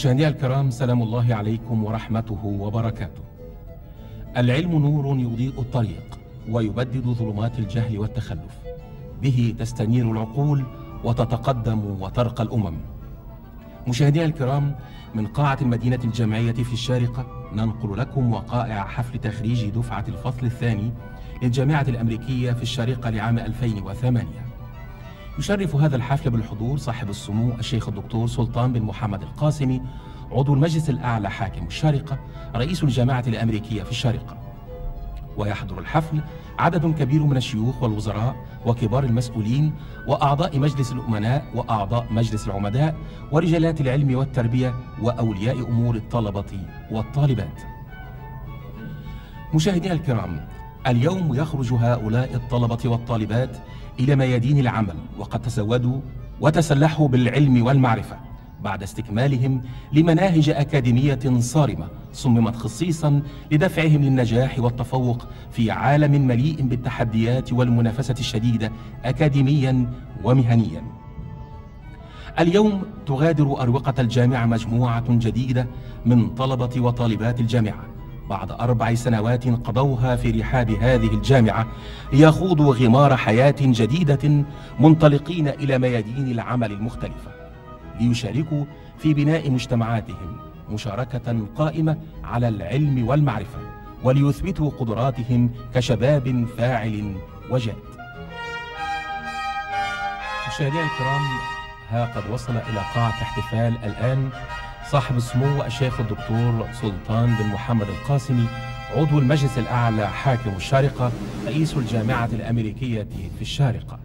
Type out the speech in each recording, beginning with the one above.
مشاهدينا الكرام سلام الله عليكم ورحمته وبركاته. العلم نور يضيء الطريق ويبدد ظلمات الجهل والتخلف. به تستنير العقول وتتقدم وترقى الأمم. مشاهدينا الكرام من قاعة المدينة الجامعية في الشارقة ننقل لكم وقائع حفل تخريج دفعة الفصل الثاني للجامعة الأمريكية في الشارقة لعام 2008 يشرف هذا الحفل بالحضور صاحب السمو الشيخ الدكتور سلطان بن محمد القاسمي عضو المجلس الأعلى حاكم الشارقة رئيس الجامعة الأمريكية في الشارقة. ويحضر الحفل عدد كبير من الشيوخ والوزراء وكبار المسؤولين وأعضاء مجلس الأمناء وأعضاء مجلس العمداء ورجالات العلم والتربية وأولياء أمور الطلبة والطالبات. مشاهدينا الكرام اليوم يخرج هؤلاء الطلبة والطالبات إلى ميادين العمل وقد تزودوا وتسلحوا بالعلم والمعرفة بعد استكمالهم لمناهج أكاديمية صارمة صممت خصيصا لدفعهم للنجاح والتفوق في عالم مليء بالتحديات والمنافسة الشديدة أكاديميا ومهنيا. اليوم تغادر أروقة الجامعة مجموعة جديدة من طلبة وطالبات الجامعة بعد أربع سنوات قضوها في رحاب هذه الجامعة ليخوضوا غمار حياة جديدة منطلقين إلى ميادين العمل المختلفة ليشاركوا في بناء مجتمعاتهم مشاركة قائمة على العلم والمعرفة وليثبتوا قدراتهم كشباب فاعل وجاد. مشاهدينا الكرام ها قد وصل إلى قاعة الاحتفال الآن. صاحب السمو الشيخ الدكتور سلطان بن محمد القاسمي عضو المجلس الأعلى حاكم الشارقة رئيس الجامعة الأمريكية في الشارقة.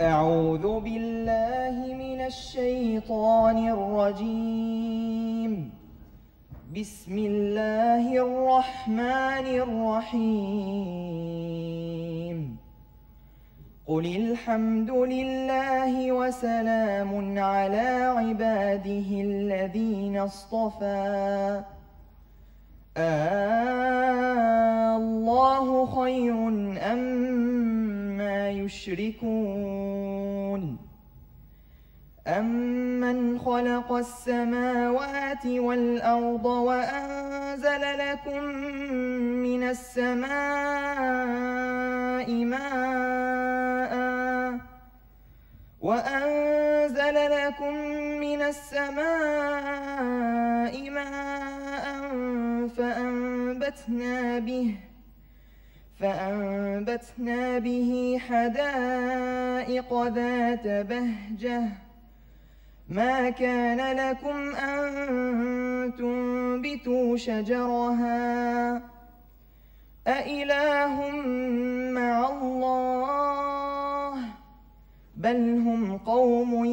أعوذ بالله من الشيطان الرجيم. بسم الله الرحمن الرحيم. قل الحمد لله وسلام على عباده الذين اصطفى. آه الله خير أم يشركون. أمن خلق السماوات والأرض وأنزل لكم من السماء ماء وأنزل لكم من السماء ماء فأنبتنا به فأنبتنا به حدائق ذات بهجة. ما كان لكم أن تنبتوا شجرها؟ أإله مع الله؟ بل هم قوم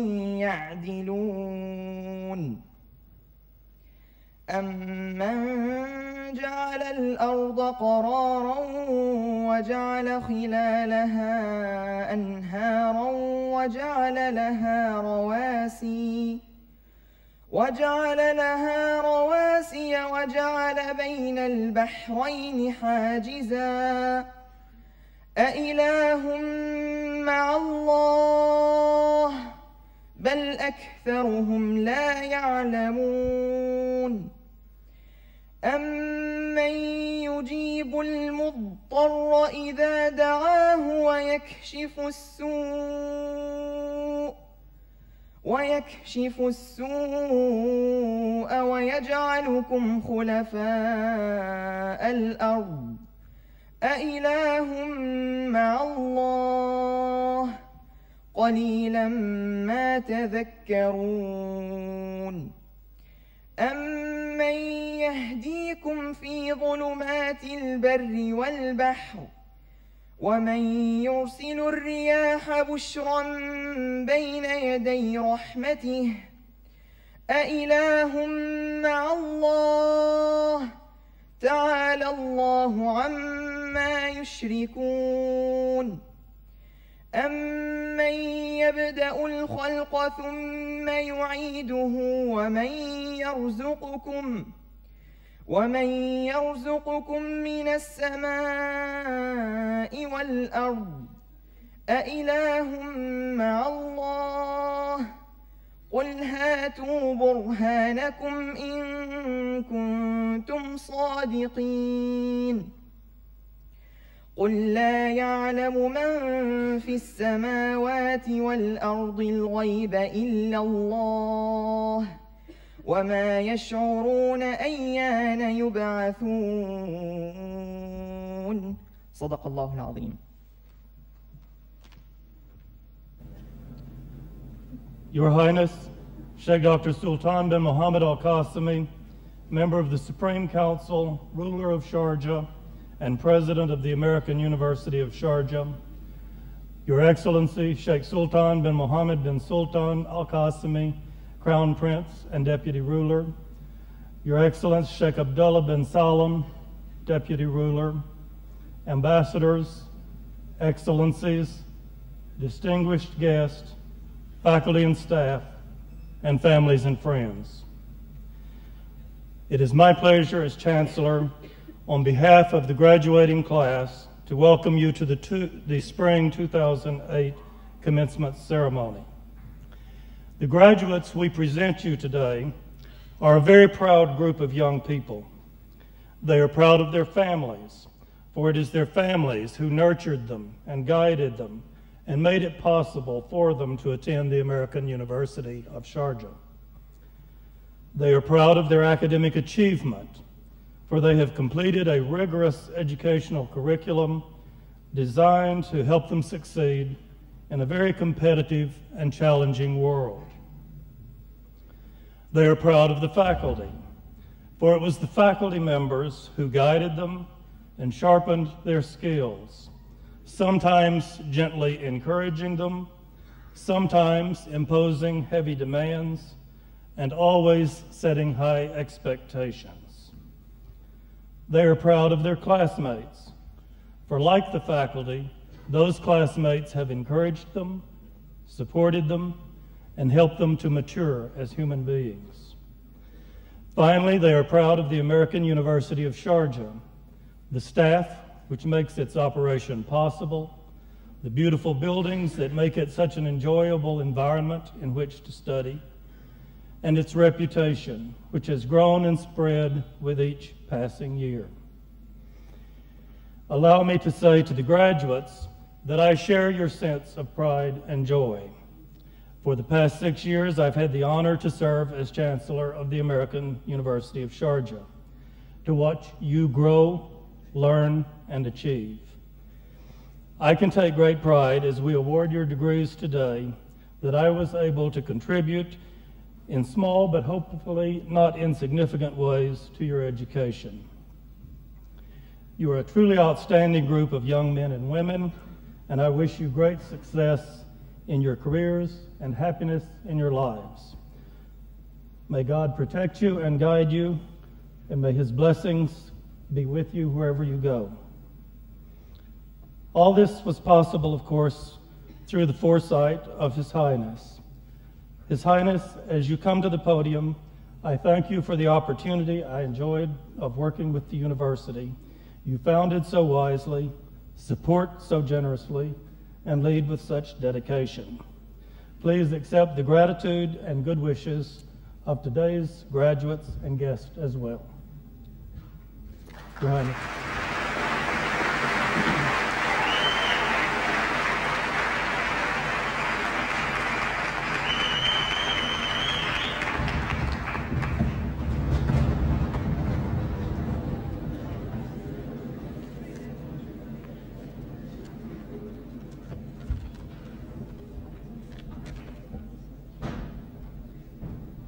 يعدلون. أمن جعل الأرض قرارا وجعل خلالها أنهارا وجعل لها رواسي وجعل لها رواسي وجعل بين البحرين حاجزا. أإله مع الله؟ بل أكثرهم لا يعلمون. أمن يجيب المضطر إذا دعاه ويكشف السوء ويكشف السوء ويجعلكم خلفاء الأرض أإله مع الله قليلا ما تذكرون أمن يهديكم في ظلمات البر والبحر ومن يرسل الرياح بشرا بين يدي رحمته أإله مع الله تعالى الله عما يشركون أمن يبدأ الخلق ثم يعيده ومن يرزقكم ومن يرزقكم من السماء والأرض أإله مع الله قل هاتوا برهانكم إن كنتم صادقين قل لا يعلم من في السماوات والأرض الغيب إلا الله وما يشعرون أيان يبعثون صدق الله العظيم Your Highness, Sheikh Dr. Sultan bin Mohammed Al Qasimi, member of the Supreme Council, ruler of Sharjah, and president of the American University of Sharjah. Your Excellency Sheikh Sultan bin Mohammed bin Sultan Al Qasimi, Crown Prince and Deputy Ruler, Your Excellency Sheikh Abdullah bin Salam, Deputy Ruler, Ambassadors, Excellencies, distinguished guests, faculty and staff, and families and friends. It is my pleasure as Chancellor, on behalf of the graduating class, to welcome you to the, two, the spring 2008 commencement ceremony. The graduates we present you today are a very proud group of young people. They are proud of their families, for it is their families who nurtured them and guided them and made it possible for them to attend the American University of Sharjah. They are proud of their academic achievement, for they have completed a rigorous educational curriculum designed to help them succeed in a very competitive and challenging world. They are proud of the faculty, for it was the faculty members who guided them and sharpened their skills sometimes gently encouraging them, sometimes imposing heavy demands, and always setting high expectations. They are proud of their classmates, for like the faculty, those classmates have encouraged them, supported them, and helped them to mature as human beings. Finally, they are proud of the American University of Sharjah, the staff, which makes its operation possible, the beautiful buildings that make it such an enjoyable environment in which to study, and its reputation, which has grown and spread with each passing year. Allow me to say to the graduates that I share your sense of pride and joy. For the past six years, I've had the honor to serve as Chancellor of the American University of Sharjah, to watch you grow learn, and achieve. I can take great pride as we award your degrees today that I was able to contribute in small but hopefully not insignificant ways to your education. You are a truly outstanding group of young men and women, and I wish you great success in your careers and happiness in your lives. May God protect you and guide you, and may his blessings be with you wherever you go. All this was possible, of course, through the foresight of His Highness. His Highness, as you come to the podium, I thank you for the opportunity I enjoyed of working with the university. You founded so wisely, support so generously, and lead with such dedication. Please accept the gratitude and good wishes of today's graduates and guests as well. Your Highness.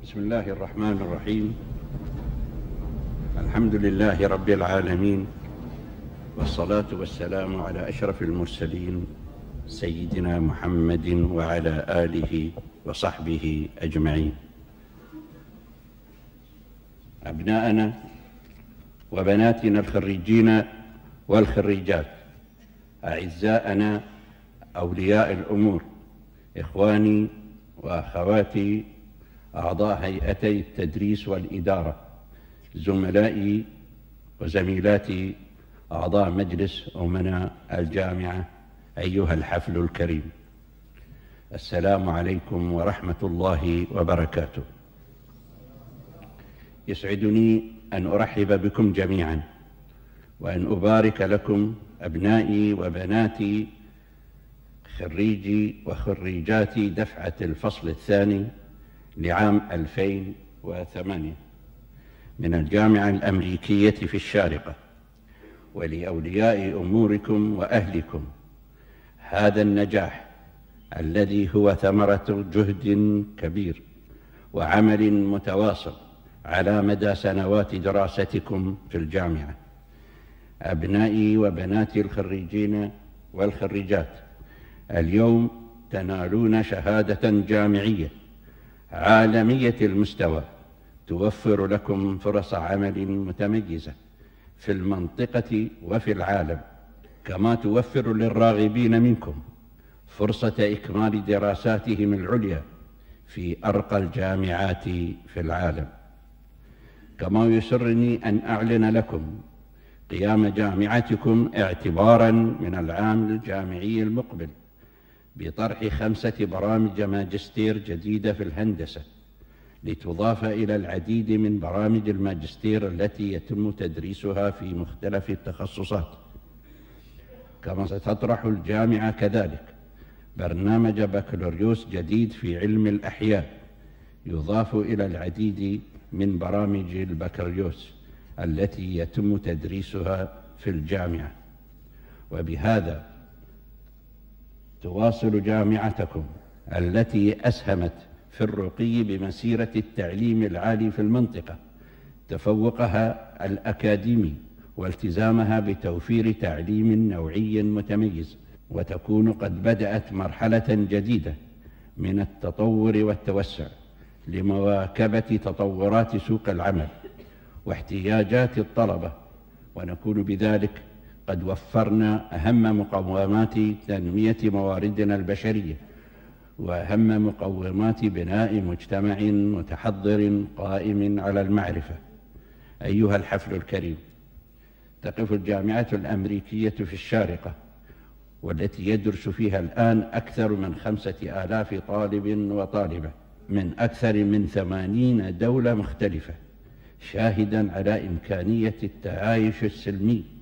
بسم الله الرحمن الرحيم. الحمد لله رب العالمين والصلاة والسلام على أشرف المرسلين سيدنا محمد وعلى آله وصحبه أجمعين. أبناءنا وبناتنا الخريجين والخريجات أعزاءنا أولياء الأمور إخواني وأخواتي أعضاء هيئتي التدريس والإدارة زملائي وزميلاتي أعضاء مجلس أمناء الجامعة أيها الحفل الكريم. السلام عليكم ورحمة الله وبركاته. يسعدني أن أرحب بكم جميعا وأن أبارك لكم أبنائي وبناتي خريجي وخريجاتي دفعة الفصل الثاني لعام 2008 من الجامعة الأمريكية في الشارقة ولأولياء أموركم وأهلكم هذا النجاح الذي هو ثمرة جهد كبير وعمل متواصل على مدى سنوات دراستكم في الجامعة. أبنائي وبناتي الخريجين والخريجات اليوم تنالون شهادة جامعية عالمية المستوى توفر لكم فرص عمل متميزة في المنطقة وفي العالم كما توفر للراغبين منكم فرصة إكمال دراساتهم العليا في أرقى الجامعات في العالم. كما يسرني أن أعلن لكم قيام جامعتكم اعتبارا من العام الجامعي المقبل. بطرح خمسة برامج ماجستير جديدة في الهندسة لتضاف إلى العديد من برامج الماجستير التي يتم تدريسها في مختلف التخصصات. كما ستطرح الجامعة كذلك برنامج بكالوريوس جديد في علم الأحياء يضاف إلى العديد من برامج البكالوريوس التي يتم تدريسها في الجامعة. وبهذا تواصل جامعتكم التي أسهمت في الرقي بمسيرة التعليم العالي في المنطقة تفوقها الأكاديمي والتزامها بتوفير تعليم نوعي متميز وتكون قد بدأت مرحلة جديدة من التطور والتوسع لمواكبة تطورات سوق العمل واحتياجات الطلبة ونكون بذلك قد وفرنا أهم مقومات تنمية مواردنا البشرية وأهم مقومات بناء مجتمع متحضر قائم على المعرفة. أيها الحفل الكريم تقف الجامعة الأمريكية في الشارقة والتي يدرس فيها الآن أكثر من خمسة آلاف طالب وطالبة من أكثر من ثمانين دولة مختلفة شاهدا على إمكانية التعايش السلمي.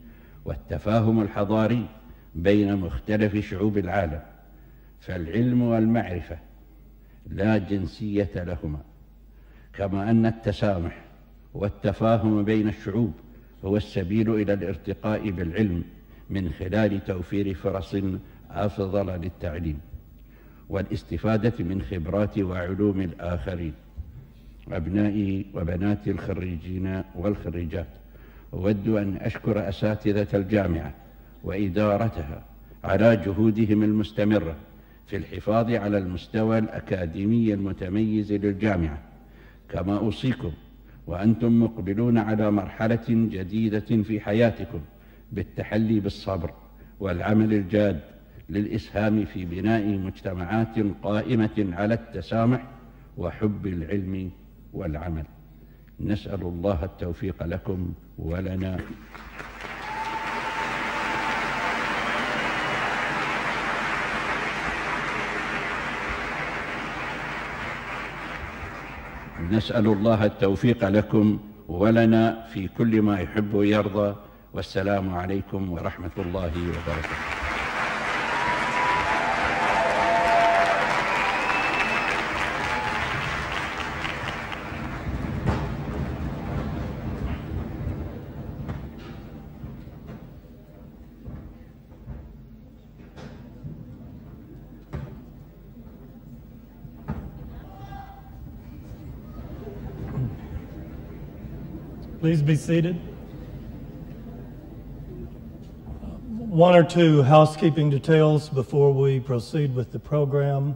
والتفاهم الحضاري بين مختلف شعوب العالم فالعلم والمعرفة لا جنسية لهما كما أن التسامح والتفاهم بين الشعوب هو السبيل إلى الارتقاء بالعلم من خلال توفير فرص أفضل للتعليم والاستفادة من خبرات وعلوم الآخرين أبنائي وبناتي الخريجين والخريجات. أود أن أشكر أساتذة الجامعة وإدارتها على جهودهم المستمرة في الحفاظ على المستوى الأكاديمي المتميز للجامعة. كما أوصيكم وأنتم مقبلون على مرحلة جديدة في حياتكم بالتحلي بالصبر والعمل الجاد للإسهام في بناء مجتمعات قائمة على التسامح وحب العلم والعمل. نسأل الله التوفيق لكم ولنا. نسأل الله التوفيق لكم ولنا في كل ما يحب ويرضى. والسلام عليكم ورحمة الله وبركاته. Please be seated. One or two housekeeping details before we proceed with the program.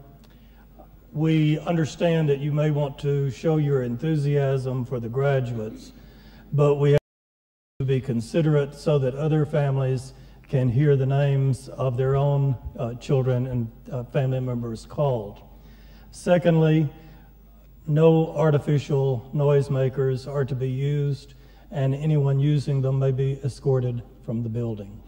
We understand that you may want to show your enthusiasm for the graduates, but we have to be considerate so that other families can hear the names of their own uh, children and uh, family members called. Secondly, no artificial noisemakers are to be used, and anyone using them may be escorted from the building.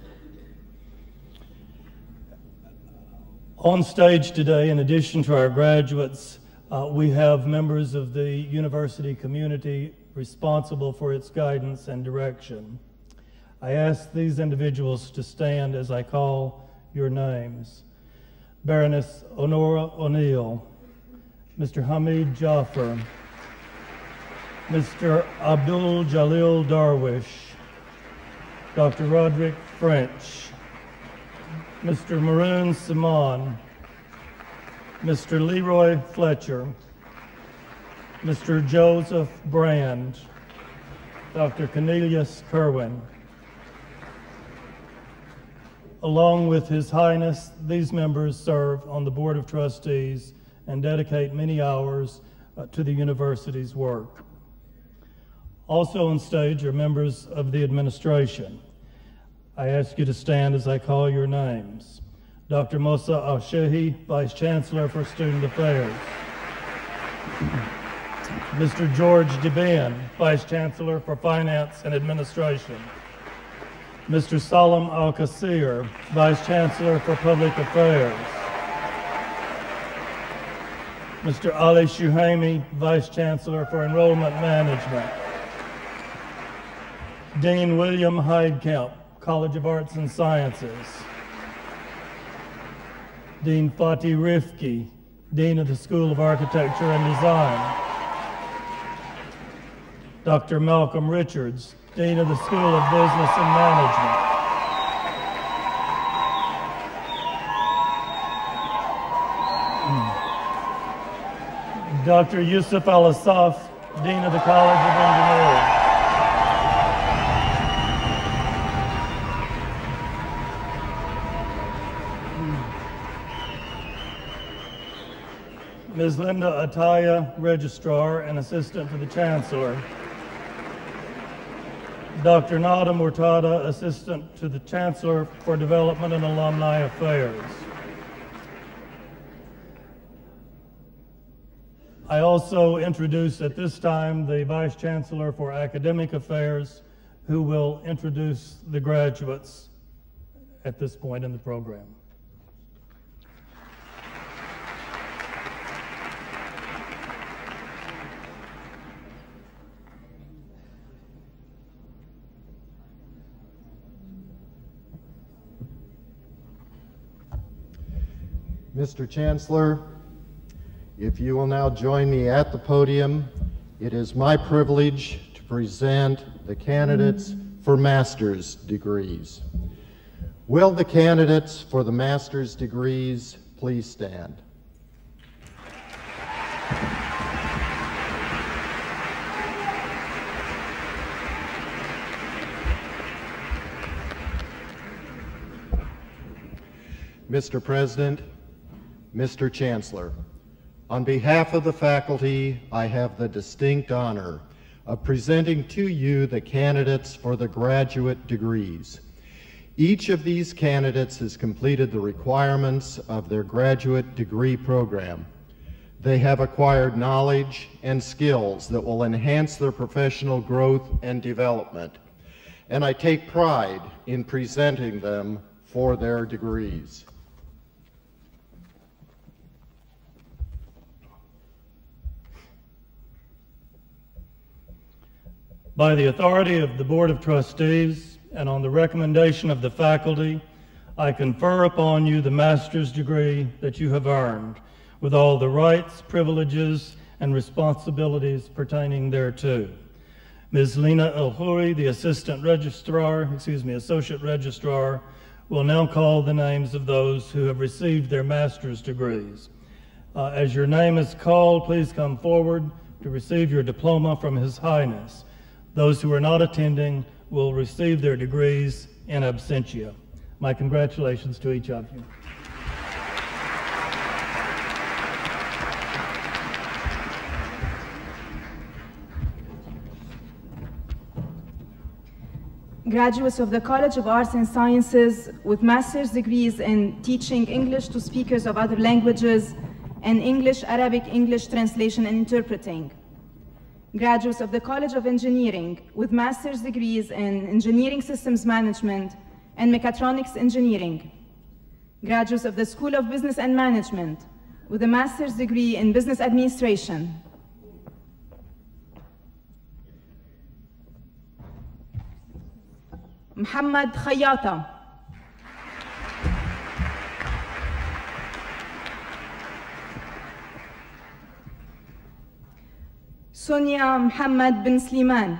On stage today, in addition to our graduates, uh, we have members of the university community responsible for its guidance and direction. I ask these individuals to stand as I call your names. Baroness Honora O'Neill, Mr. Hamid Jaffer, Mr. Abdul Jalil Darwish, Dr. Roderick French, Mr. Maroon Simon, Mr. Leroy Fletcher, Mr. Joseph Brand, Dr. Cornelius Kerwin. Along with His Highness, these members serve on the Board of Trustees and dedicate many hours uh, to the university's work. Also on stage are members of the administration. I ask you to stand as I call your names. Dr. Mosa Al-Shehi, Vice Chancellor for Student Affairs. Mr. George DeBan, Vice Chancellor for Finance and Administration. Mr. Salam Al-Qasir, Vice Chancellor for Public Affairs. Mr. Ali Shuhaimi, Vice Chancellor for Enrollment Management. Dean William Heidkamp, College of Arts and Sciences. Dean Fatih Rifki, Dean of the School of Architecture and Design. Dr. Malcolm Richards, Dean of the School of Business and Management. Hmm. Dr. Yusuf Al Asaf, Dean of the College of Engineering. Ms. Linda Ataya, Registrar and Assistant to the Chancellor. Dr. Nada Murtada, Assistant to the Chancellor for Development and Alumni Affairs. I also introduce at this time the Vice Chancellor for Academic Affairs, who will introduce the graduates at this point in the program. Mr. Chancellor, if you will now join me at the podium, it is my privilege to present the candidates for master's degrees. Will the candidates for the master's degrees please stand? Mr. President, Mr. Chancellor, on behalf of the faculty, I have the distinct honor of presenting to you the candidates for the graduate degrees. Each of these candidates has completed the requirements of their graduate degree program. They have acquired knowledge and skills that will enhance their professional growth and development, and I take pride in presenting them for their degrees. By the authority of the Board of Trustees and on the recommendation of the faculty, I confer upon you the master's degree that you have earned with all the rights, privileges, and responsibilities pertaining thereto. Ms. Lena El the Assistant Registrar, excuse me, Associate Registrar, will now call the names of those who have received their master's degrees. Uh, as your name is called, please come forward to receive your diploma from His Highness. Those who are not attending will receive their degrees in absentia. My congratulations to each of you. Graduates of the College of Arts and Sciences with master's degrees in teaching English to speakers of other languages and English, Arabic, English translation and interpreting graduates of the College of Engineering with master's degrees in Engineering Systems Management and Mechatronics Engineering, graduates of the School of Business and Management with a master's degree in Business Administration, Muhammad Khayata, سونيا محمد بن سليمان.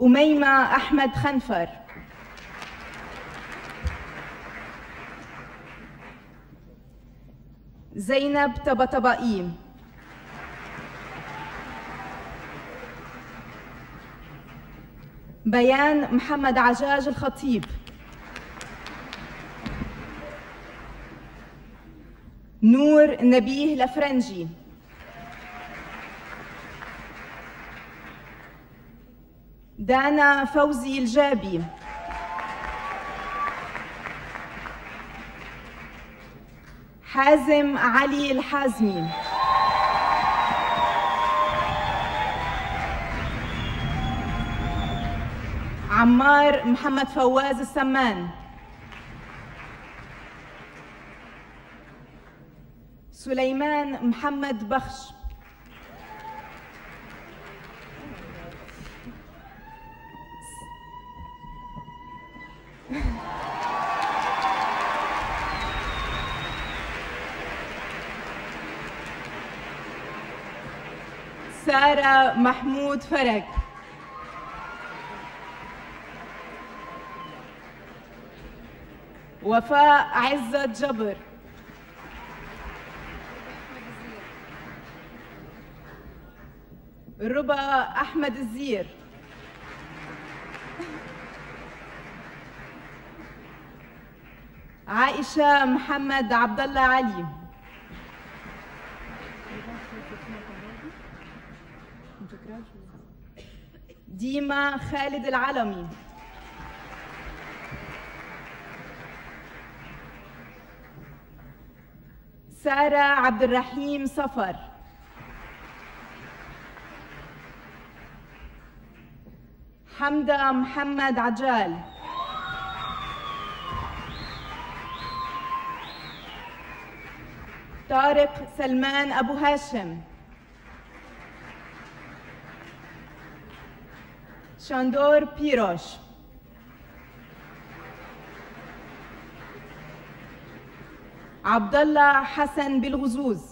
أميمة أحمد خنفر. زينب طبطبائي. بيان محمد عجاج الخطيب. نور نبيه الأفرنجي دانا فوزي الجابي. حازم علي الحازمي. عمار محمد فواز السمان. سليمان محمد بخش. سارة محمود فرج. وفاء عزت جبر. ربا أحمد الزير. عائشة محمد عبد الله علي. ديما خالد العلمي. سارة عبد الرحيم صفر. حمدة محمد عجال. طارق سلمان أبو هاشم. شاندور بيروش. عبد الله حسن بالغزوز.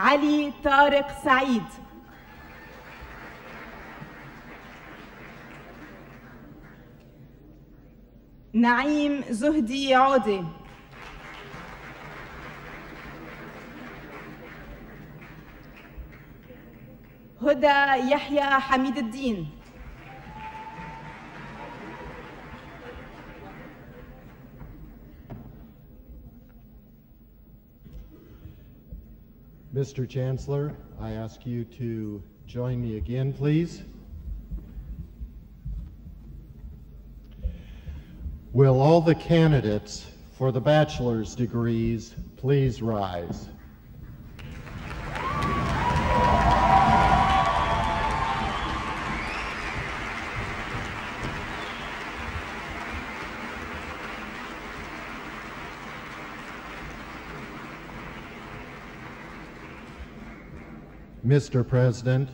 علي طارق سعيد. نعيم زهدي عودي هدى يحيى حميد الدين. Mr. Chancellor, I ask you to join me again, please. Will all the candidates for the bachelor's degrees please rise? Mr. President,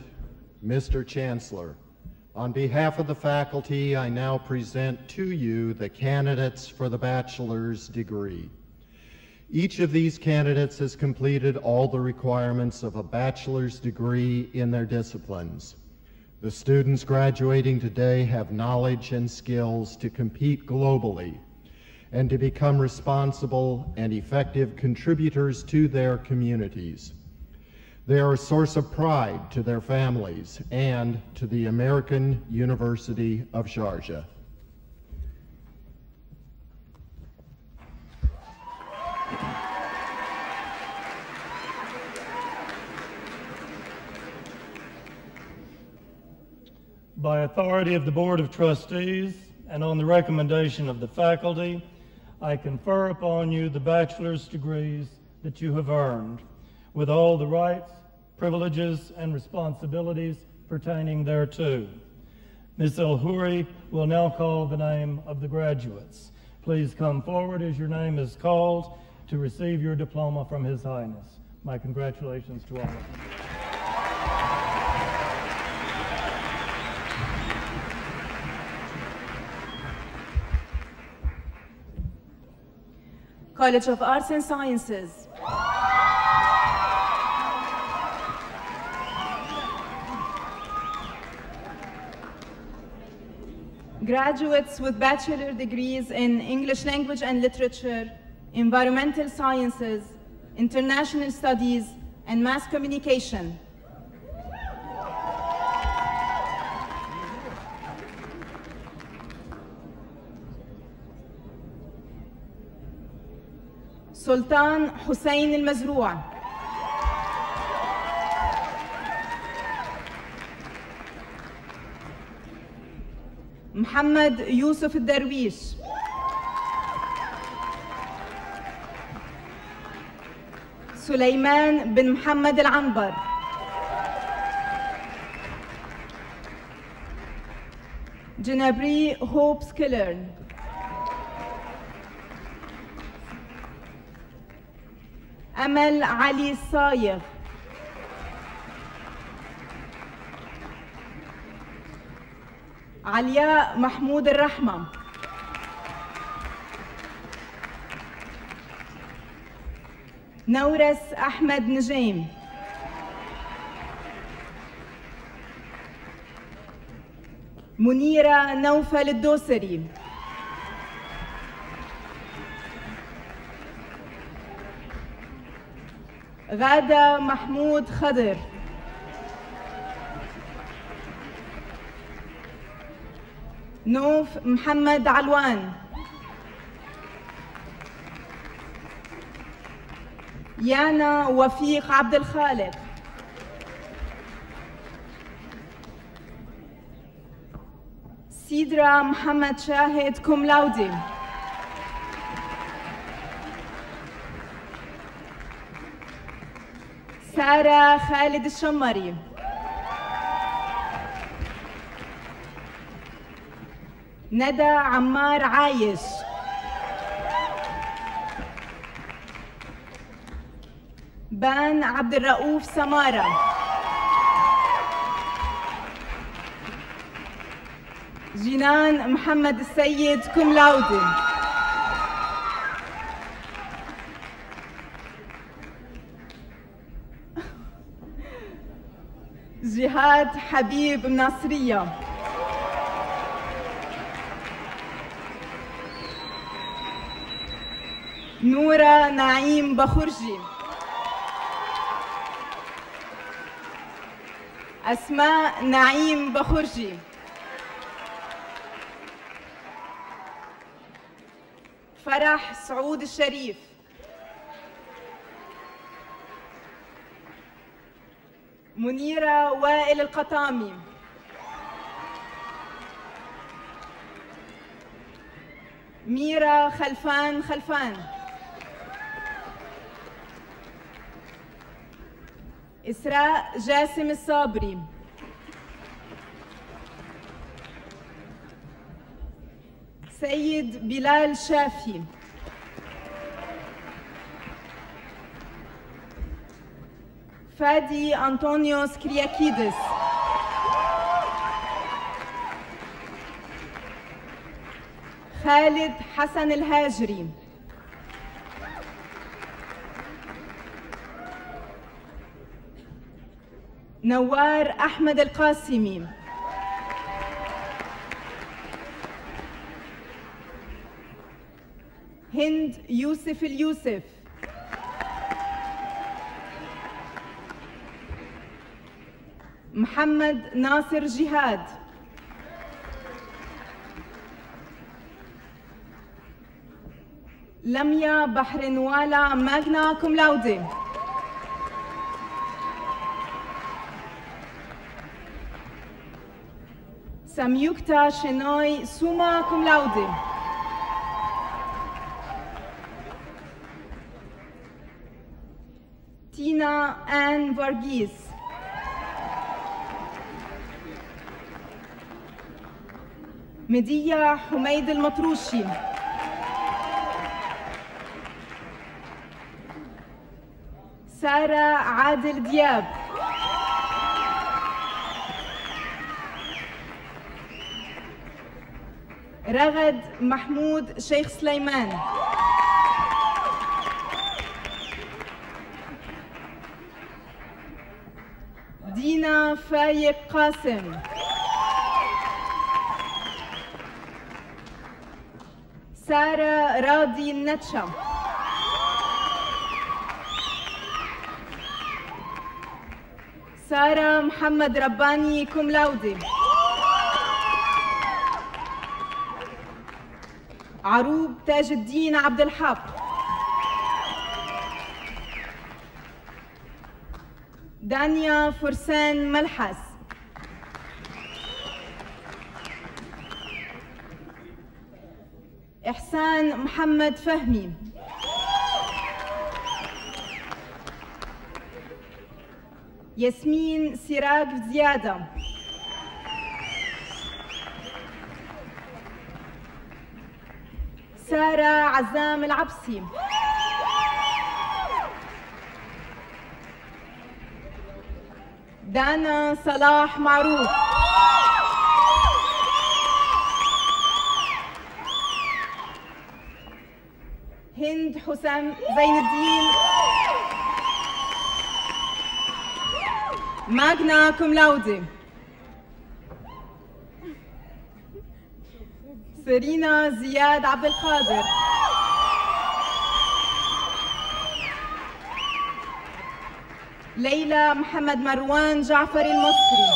Mr. Chancellor, on behalf of the faculty, I now present to you the candidates for the bachelor's degree. Each of these candidates has completed all the requirements of a bachelor's degree in their disciplines. The students graduating today have knowledge and skills to compete globally and to become responsible and effective contributors to their communities. They are a source of pride to their families and to the American University of Sharjah. By authority of the Board of Trustees and on the recommendation of the faculty, I confer upon you the bachelor's degrees that you have earned, with all the rights, privileges, and responsibilities pertaining thereto. Ms. El-Huri will now call the name of the graduates. Please come forward as your name is called to receive your diploma from His Highness. My congratulations to all of you. College of Arts and Sciences. graduates with bachelor degrees in English language and literature, environmental sciences, international studies, and mass communication. Sultan Hussein Al Mazrouei. محمد يوسف الدرويش. سليمان بن محمد العنبر. جنابري هوب سكيلرن أمل علي الصايغ علياء محمود الرحمة. نورس أحمد نجيم. منيرة نوفل الدوسري. غادة محمود خضر. نوف محمد علوان. يانا وفيق عبد الخالق. سيدرا محمد شاهد كوملاودي سارة خالد الشمري. ندى عمار عايش بان عبد الرؤوف سمارة. جنان محمد السيد كوملاودي جهاد حبيب مناصريه نورة نعيم بخرجي. أسماء نعيم بخرجي. فرح سعود الشريف. منيرة وائل القطامي. ميرا خلفان خلفان. إسراء جاسم الصابري. سيد بلال شافي. فادي أنطونيوس كرياكيدس خالد حسن الهاجري. نوار أحمد القاسمي. هند يوسف اليوسف. محمد ناصر جهاد. لميا بحرنوالا magna cum laude ساميوكتا شينوي summa cum laude تينا آن فارغيز مدية حميد المطروشي سارة عادل دياب رغد محمود شيخ سليمان. دينا فايق قاسم. سارة راضي النتشا سارة محمد رباني cum laude عروب تاج الدين عبد الحق. دانيا فرسان ملحس. إحسان محمد فهمي. ياسمين سراج زيادة. سارة عزام العبسي. دانا صلاح معروف. هند حسام زين الدين. ماجنا كوم لاودي. سيرينا زياد عبد القادر. ليلى محمد مروان جعفر المصري.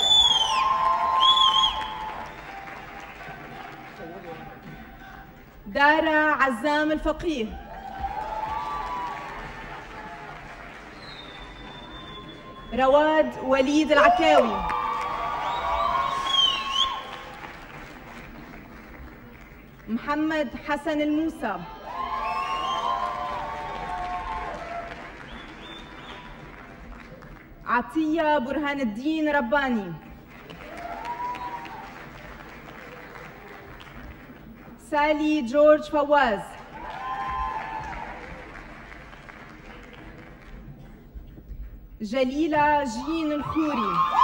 دارا عزام الفقيه. رواد وليد العكاوي. محمد حسن الموسى. عطية برهان الدين رباني. سالي جورج فواز. جليلة جين الخوري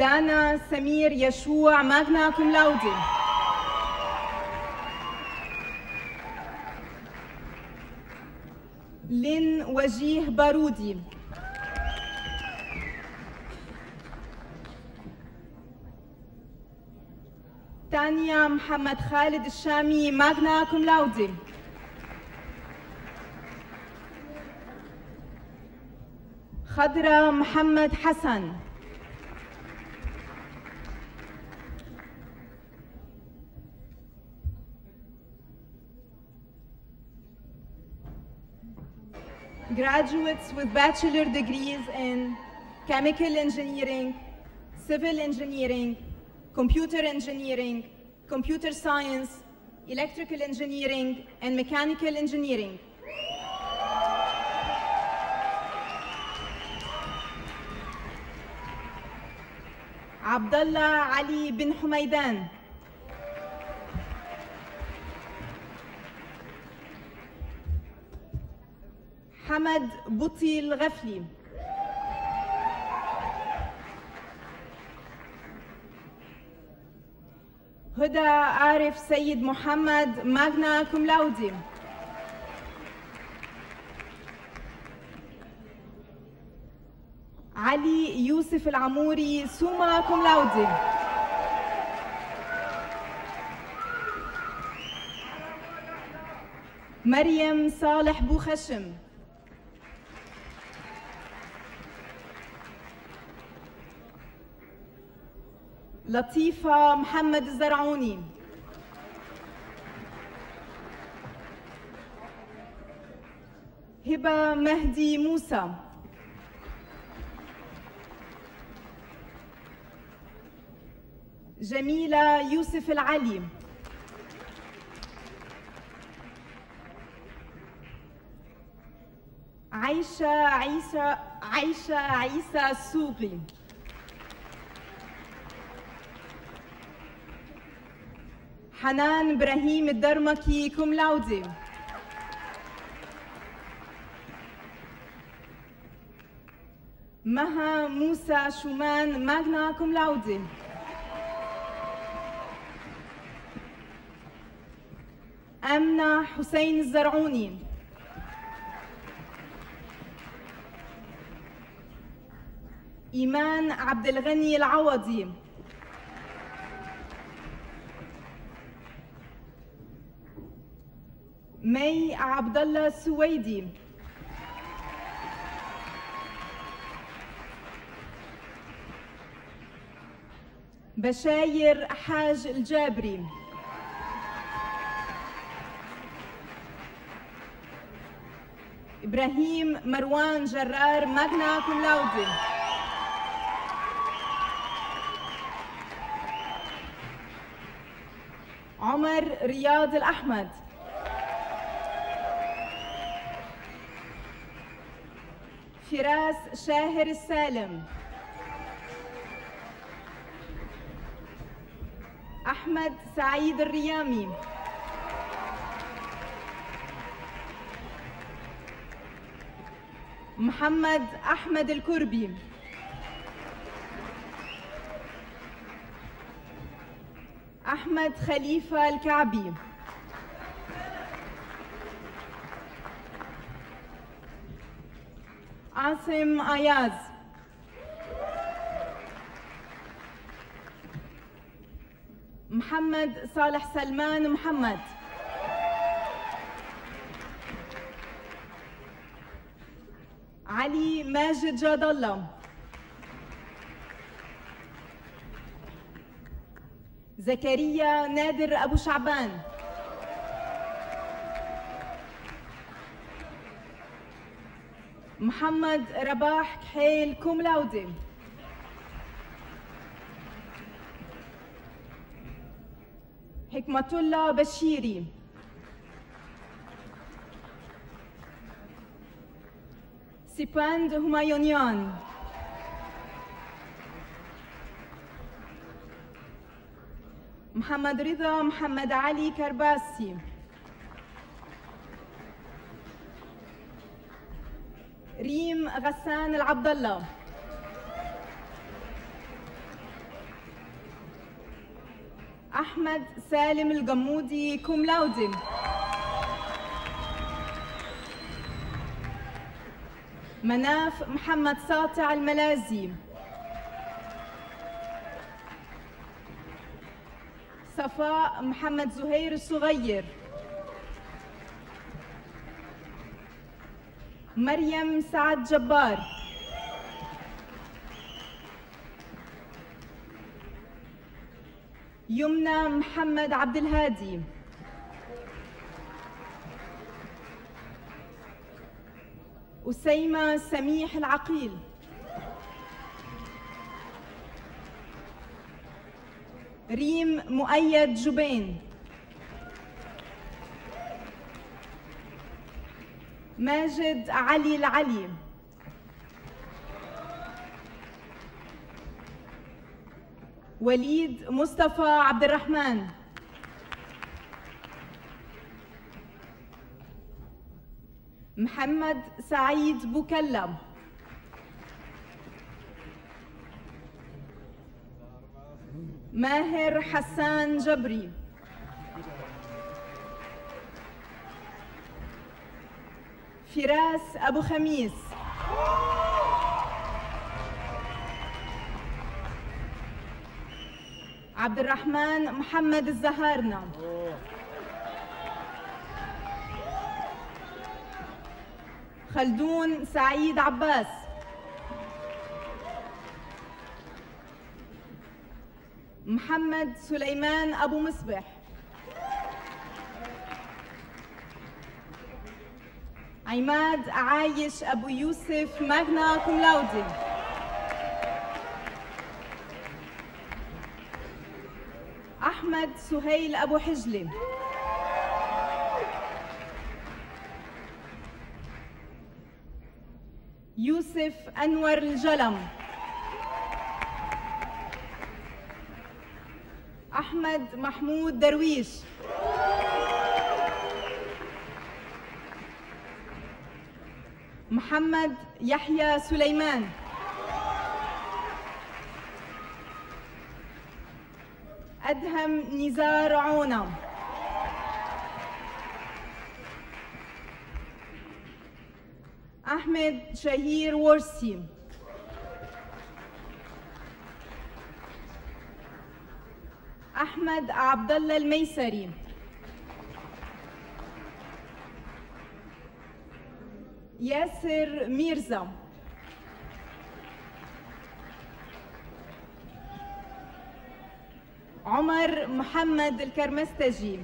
دانا سمير يشوع magna cum laude. لين وجيه بارودي. تانيا محمد خالد الشامي magna cum laude. خضرة محمد حسن. Graduates with bachelor degrees in chemical engineering, civil engineering, computer engineering, computer science, electrical engineering, and mechanical engineering. Abdullah Ali bin Humaydan. حمد بطي الغفلي هدى عارف سيد محمد magna cum laude علي يوسف العموري summa cum laude مريم صالح بوخشم. لطيفة محمد الزرعوني. هبة مهدي موسى. جميلة يوسف العلي. عيشة عيسى عيشة عيسى السوقي. حنان إبراهيم الدرمكي cum laude مها موسى شومان magna cum laude أمنة حسين الزرعوني. إيمان عبد الغني العوضي. مي عبد الله السويدي. بشاير حاج الجابري. إبراهيم مروان جرار magna cum laude عمر رياض الأحمد. فراس شاهر السالم. أحمد سعيد الريامي. محمد أحمد الكربي. أحمد خليفة الكعبي. عاصم أياز. محمد صالح سلمان محمد. علي ماجد جاد الله. زكريا نادر أبو شعبان. محمد رباح كحيل cum laude. حكمة الله بشيري. سيباند همايونيان. محمد رضا محمد علي كرباسي. ريم غسان العبد الله أحمد سالم الجمودي كوم لاودي. مناف محمد ساطع الملازي. صفاء محمد زهير الصغير. مريم سعد جبار. يمنى محمد عبد الهادي. أسيمة سميح العقيل. ريم مؤيد جبين. ماجد علي العلي. وليد مصطفى عبد الرحمن. محمد سعيد بوكلم. ماهر حسان جبري. فراس أبو خميس. عبد الرحمن محمد الزهارنا. خلدون سعيد عباس. محمد سليمان أبو مصبح. عماد عايش أبو يوسف ماغنا كوم لاودي أحمد سهيل أبو حجلي. يوسف أنور الجلم. أحمد محمود درويش. محمد يحيى سليمان. أدهم نزار عونة أحمد شهير ورسي. أحمد عبد الله الميسري. ياسر ميرزا. عمر محمد الكرمستجي.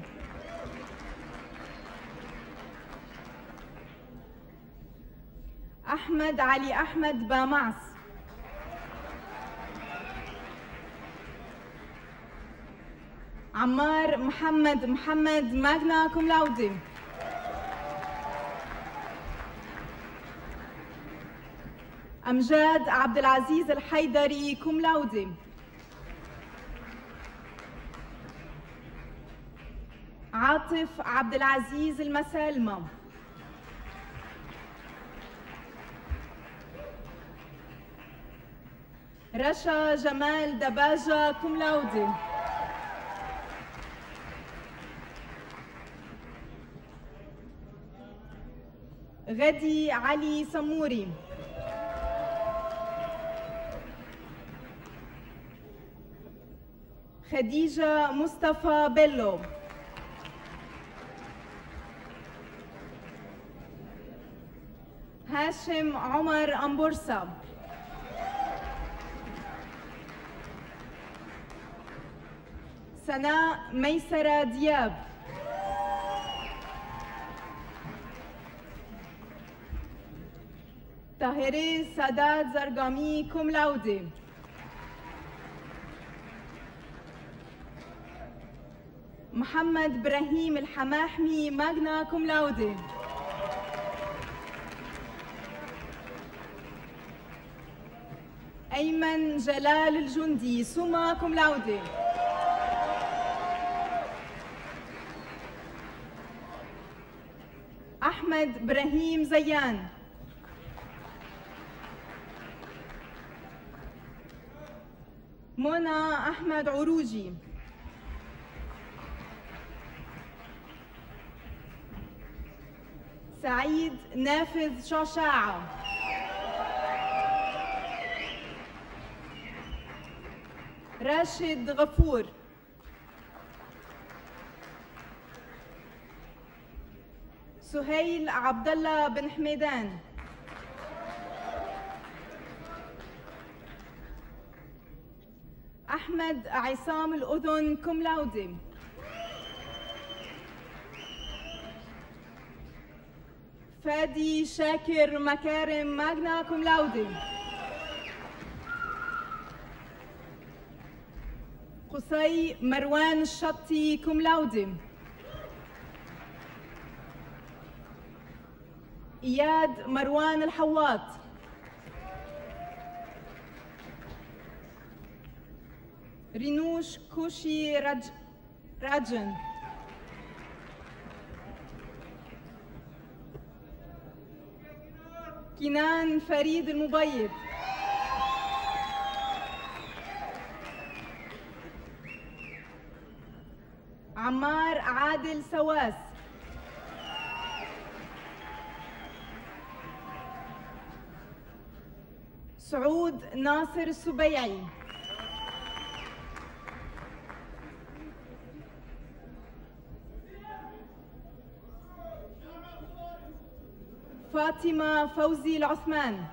أحمد علي أحمد بامعس عمار محمد محمد ماغنا كوم لاودي أمجاد عبد العزيز الحيدري cum laude عاطف عبد العزيز المسالمة رشا جمال دباجة cum laude غدي علي سموري. خديجة مصطفى بيلو هاشم عمر أمبورسا سناء ميسرة دياب طاهري سادات زرقامي cum laude محمد إبراهيم الحماحمي magna cum laude. أيمن جلال الجندي summa cum laude. أحمد إبراهيم زيان. منى أحمد عروجي. سعيد نافذ شعشاعة راشد غفور. سهيل عبد الله بن حميدان. أحمد عصام الأذن cum laude. فادي شاكر مكارم magna cum laude قصي مروان الشطي cum laude إياد مروان الحواط. رينوش كوشي رج... راجن كنان فريد المبيض. عمار عادل سواس. سعود ناصر السبيعي. فاطمة فوزي العثمان.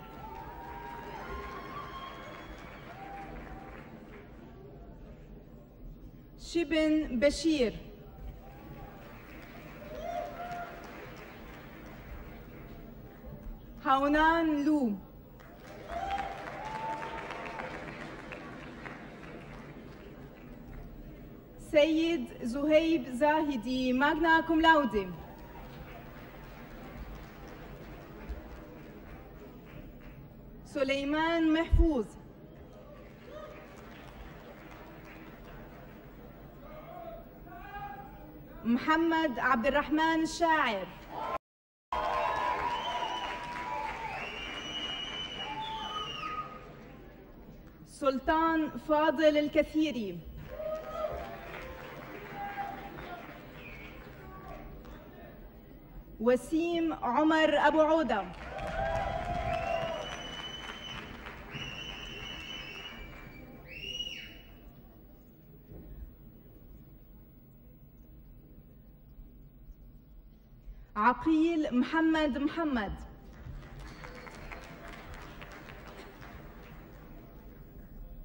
شبن بشير. هاونان لو. سيد زهيب زاهدي ماغنا كوم لاودي سليمان محفوظ. محمد عبد الرحمن الشاعر. سلطان فاضل الكثيري. وسيم عمر أبو عودة. عقيل محمد محمد.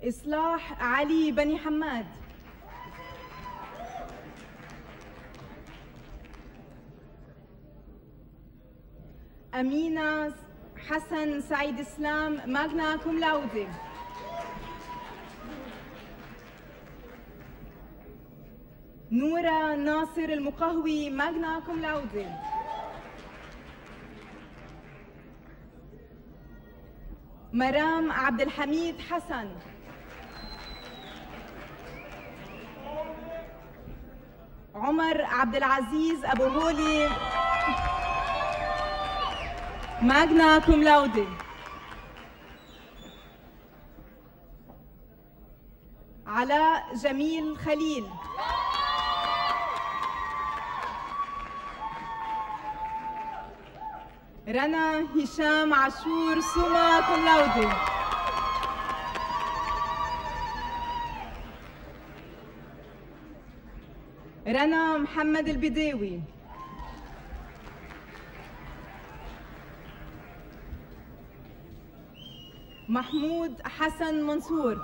إصلاح علي بني حماد. أمينة حسن سعيد إسلام magna cum laude. نورا ناصر المقهوي magna cum laude. مرام عبد الحميد حسن. عمر عبد العزيز أبو هولي. ماغنا كوم لاودي. علاء جميل خليل. رنا هشام عاشور سوما كوم لاودي رنا محمد البداوي. محمود حسن منصور.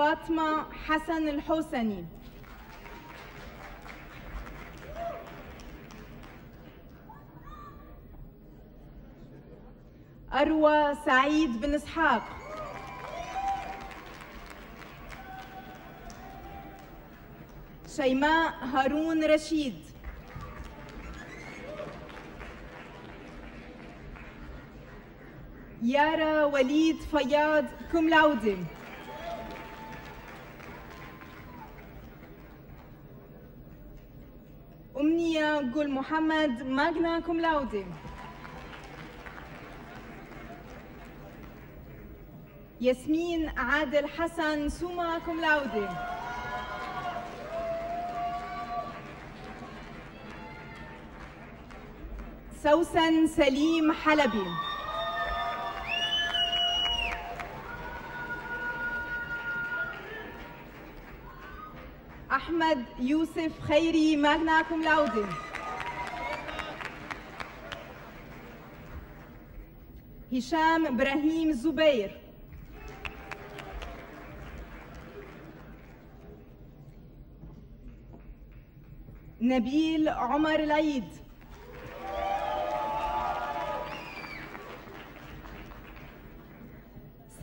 فاطمة حسن الحسني. أروى سعيد بن إسحاق. شيماء هارون رشيد. يارا وليد فياض cum جول محمد magna cum laude ياسمين عادل حسن summa cum laude سوسن سليم حلبي. أحمد يوسف خيري ماغنا كوم لاودي هشام إبراهيم زبير نبيل عمر العيد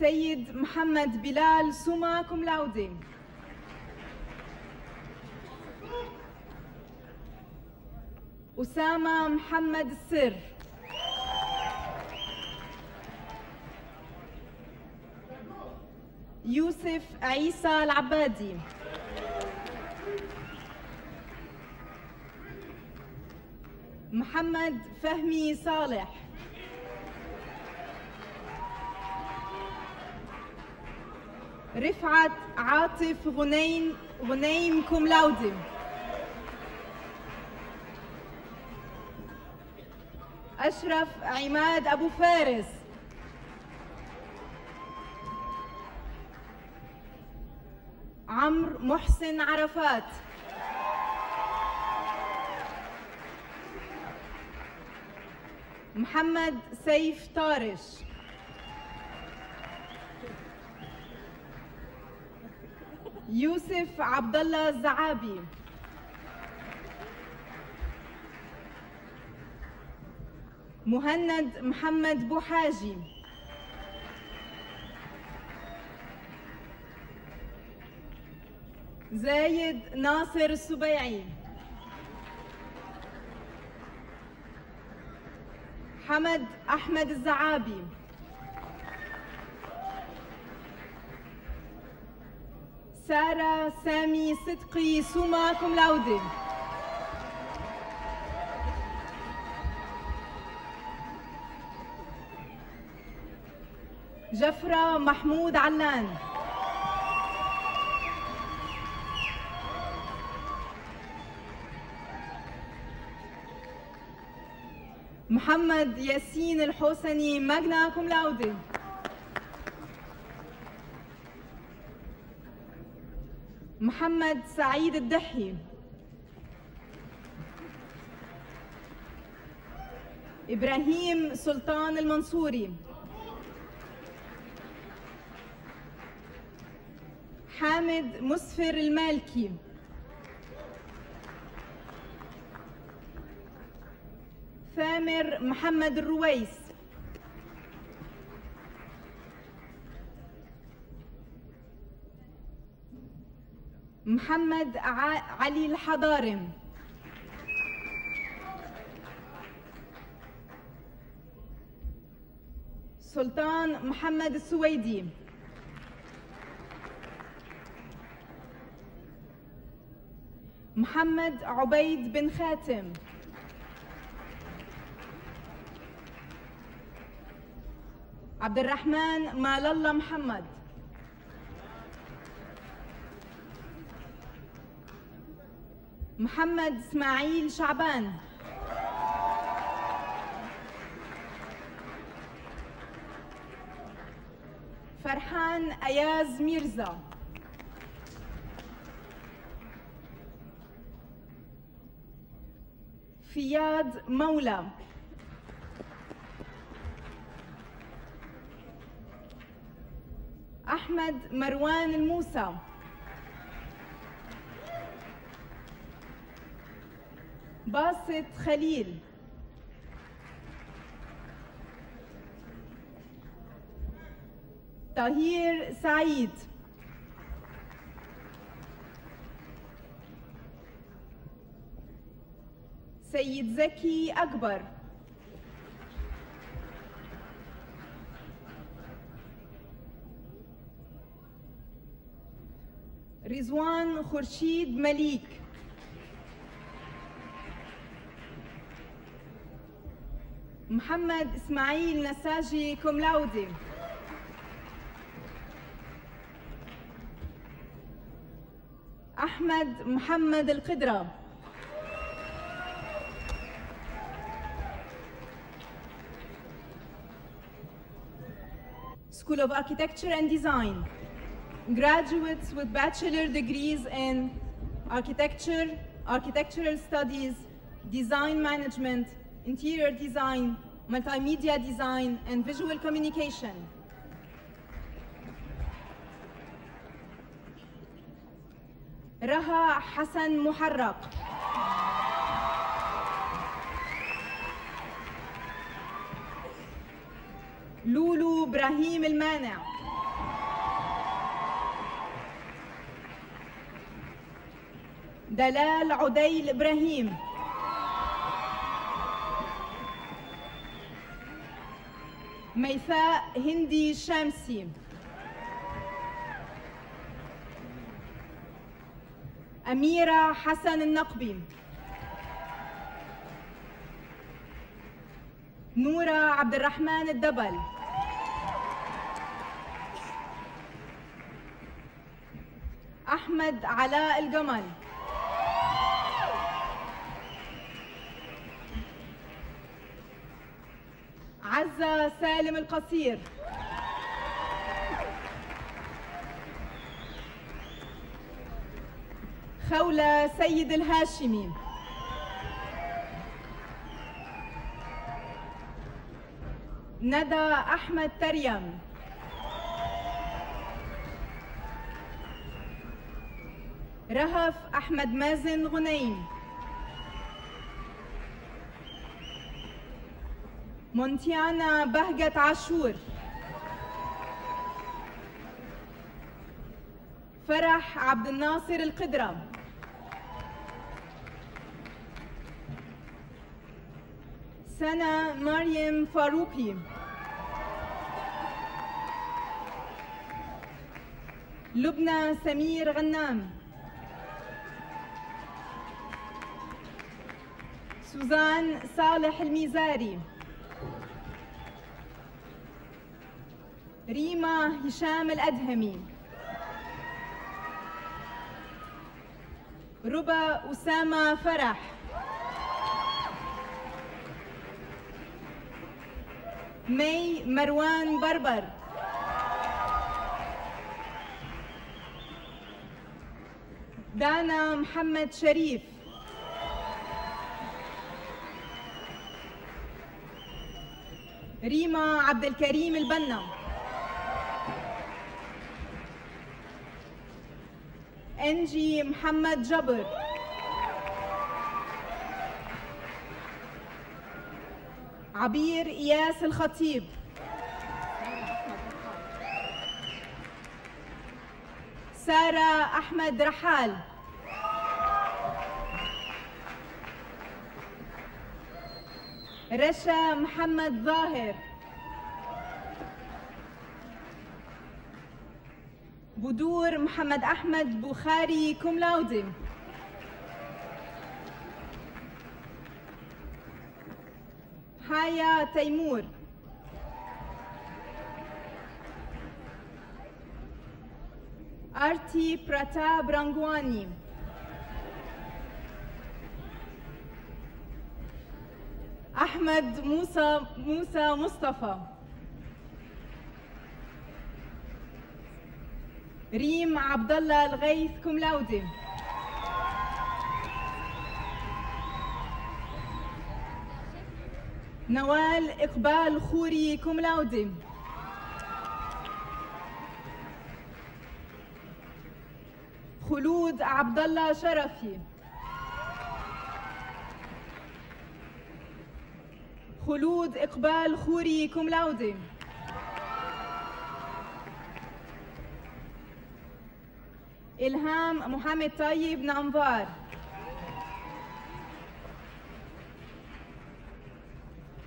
سيد محمد بلال سوما كوم لاودي أسامة محمد السر يوسف عيسى العبادي. محمد فهمي صالح. رفعت عاطف غنيم غنيم كوم لاودي. أشرف عماد أبو فارس. عمرو محسن عرفات. محمد سيف طارش. يوسف عبد الله الزعابي مهند محمد بوحاجي. زايد ناصر السبيعي. حمد أحمد الزعابي. سارة سامي صدقي سوما كوم لاودي. جفرة محمود علان. محمد ياسين الحسني ماغنا كوم لاودي محمد سعيد الدحي. إبراهيم سلطان المنصوري. حامد مسفر المالكي. ثامر محمد الرويس. محمد. علي الحضارم. سلطان محمد السويدي. محمد عبيد بن خاتم. عبد الرحمن مال الله محمد. محمد اسماعيل شعبان. فرحان أياز ميرزا. فياد مولى. احمد مروان الموسى. باسط خليل. طهير سعيد. سيد زكي أكبر. رضوان خورشيد مليك. محمد إسماعيل نساجي كوملاودي. أحمد محمد القدرة. School of Architecture and Design. Graduates with bachelor degrees in architecture, architectural studies, design management, interior design, multimedia design, and visual communication. رها حسن محرق لولو ابراهيم المانع دلال عديل إبراهيم. ميثاء هندي الشامسي أميرة حسن النقبي. نورة عبد الرحمن الدبل. أحمد علاء الجمل. عزة سالم القصير. خولة سيد الهاشمي. ندى أحمد تريم. رهف أحمد مازن غنيم. مونتيانا بهجت عاشور. فرح عبد الناصر القدرة. سنة مريم فاروقي. لبنى سمير غنام. سوزان صالح الميزاري. ريما هشام الأدهمي. ربا أسامة فرح. مي مروان بربر. دانا محمد شريف. ريما عبد الكريم البنا. إنجي محمد جبر. عبير إياس الخطيب. سارة أحمد رحال. رشا محمد ظاهر. بدور محمد أحمد بخاري cum laude. حيا تيمور. آرتي براتاب رانغواني أحمد موسى موسى مصطفى. ريم عبد الله الغيث cum laude نوال إقبال خوري cum laude خلود عبد الله شرفي. خلود إقبال خوري كوملاودي إلهام محمد طيب نانفار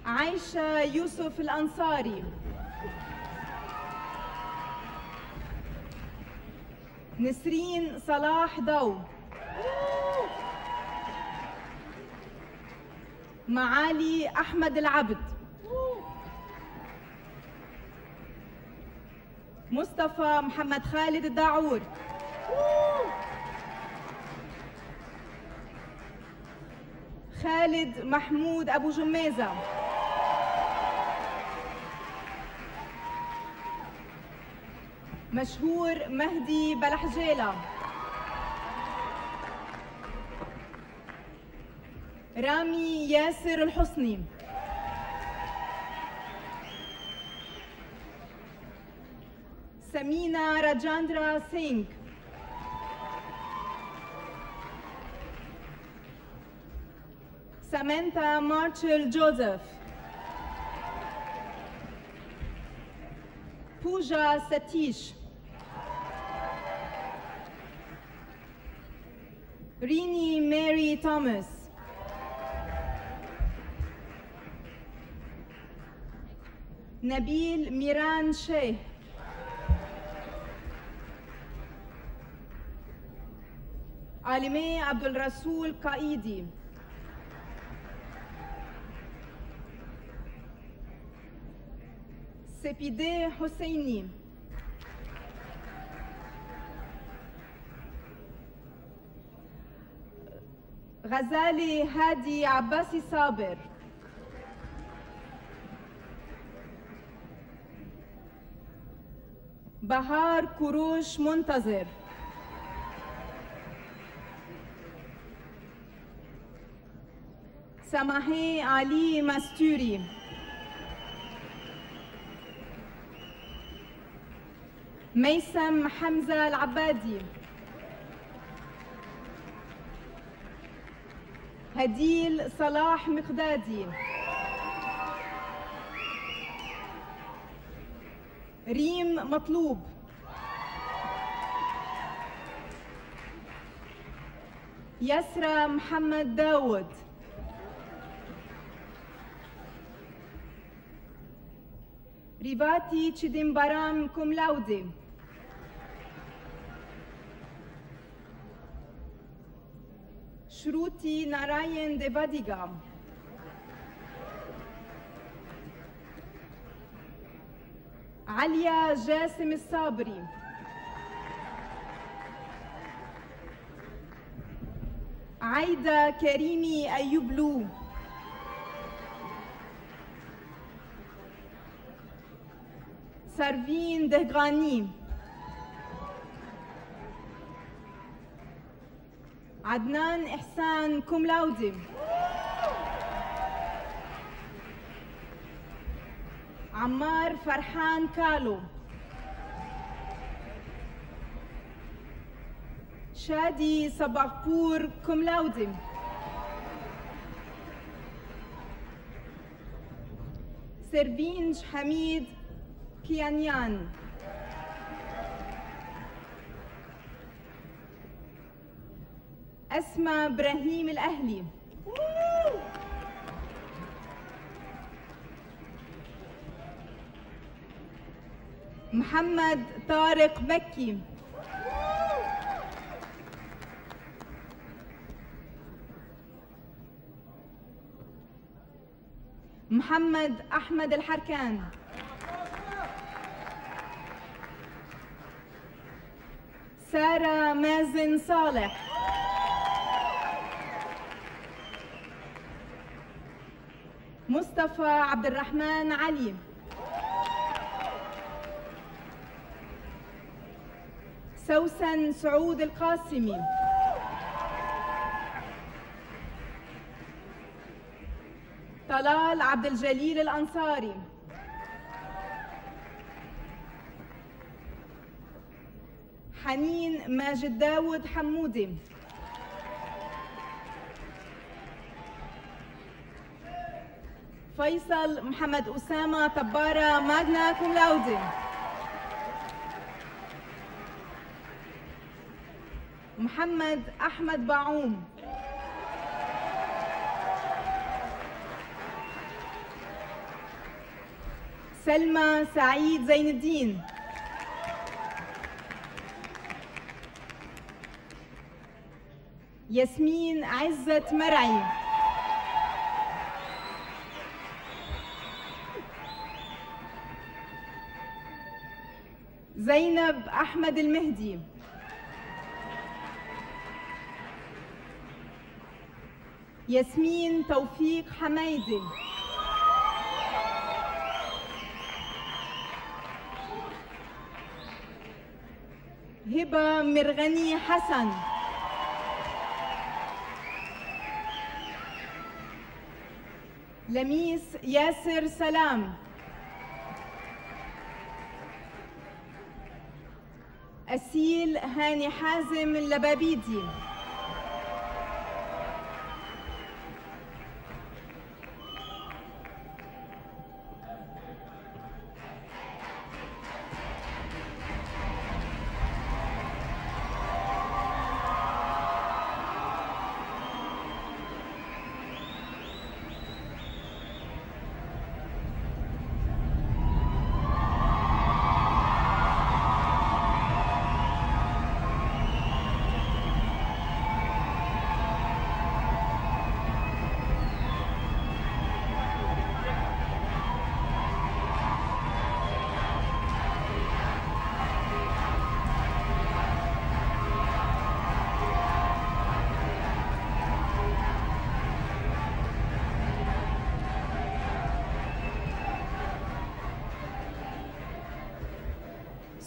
عايشة يوسف الأنصاري. نسرين صلاح ضو. معالي أحمد العبد. مصطفى محمد خالد الداعور خالد محمود أبو جميزة. مشهور مهدي بلحجيلة. رامي ياسر الحصني سمينة راجاندرا سينغ سامانثا مارشل جوزيف بوجا ستيش ريني ماري توماس نبيل ميران شيه عالمي عبد الرسول قائدي سبيدي حسيني غزالي هادي عباسي صابر بهار كروش منتظر سماحي علي مستوري ميسم حمزة العبادي. هديل صلاح مقدادي. ريم مطلوب. يسرى محمد داود. ريباتي تشيدمبرام كوملاودي شروتي ناراين ديفاديغام عليا جاسم الصابري عايدة كريمي أيوبلو سارفين دهغاني عدنان إحسان cum laude. عمار فرحان كالو. شادي صباغبور cum laude. سيرفينج حميد كيانيان. أسمى إبراهيم الأهلي. محمد طارق مكي محمد أحمد الحركان. سارة مازن صالح. مصطفى عبد الرحمن علي. سوسن سعود القاسمي. طلال عبد الجليل الأنصاري. حنين ماجد داود حمودي. فيصل محمد أسامة طبارة ماجنا كوم لاودي محمد أحمد باعوم سلمى سعيد زين الدين. ياسمين عزت مرعي. زينب أحمد المهدي. ياسمين توفيق حميدي هبة مرغني حسن. لميس ياسر سلام. أسيل هاني حازم اللبابيدي.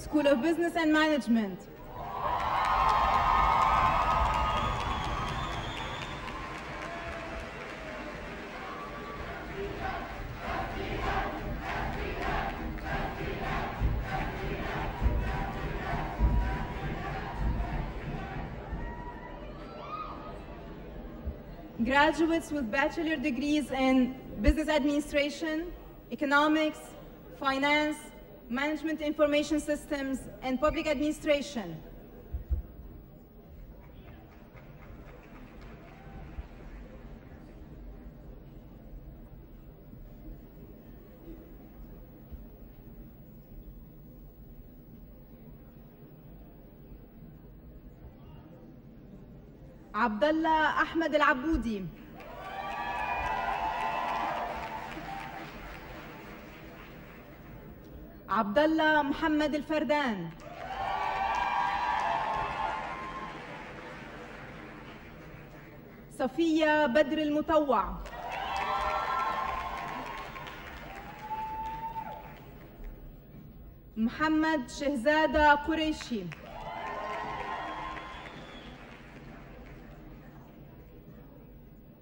School of Business and Management. Graduates with bachelor degrees in business administration, economics, finance, management information systems, and public administration. Abdullah Ahmed Al-Aboudi. عبد الله محمد الفردان. صفية بدر المطوع. محمد شهزادة قريشي.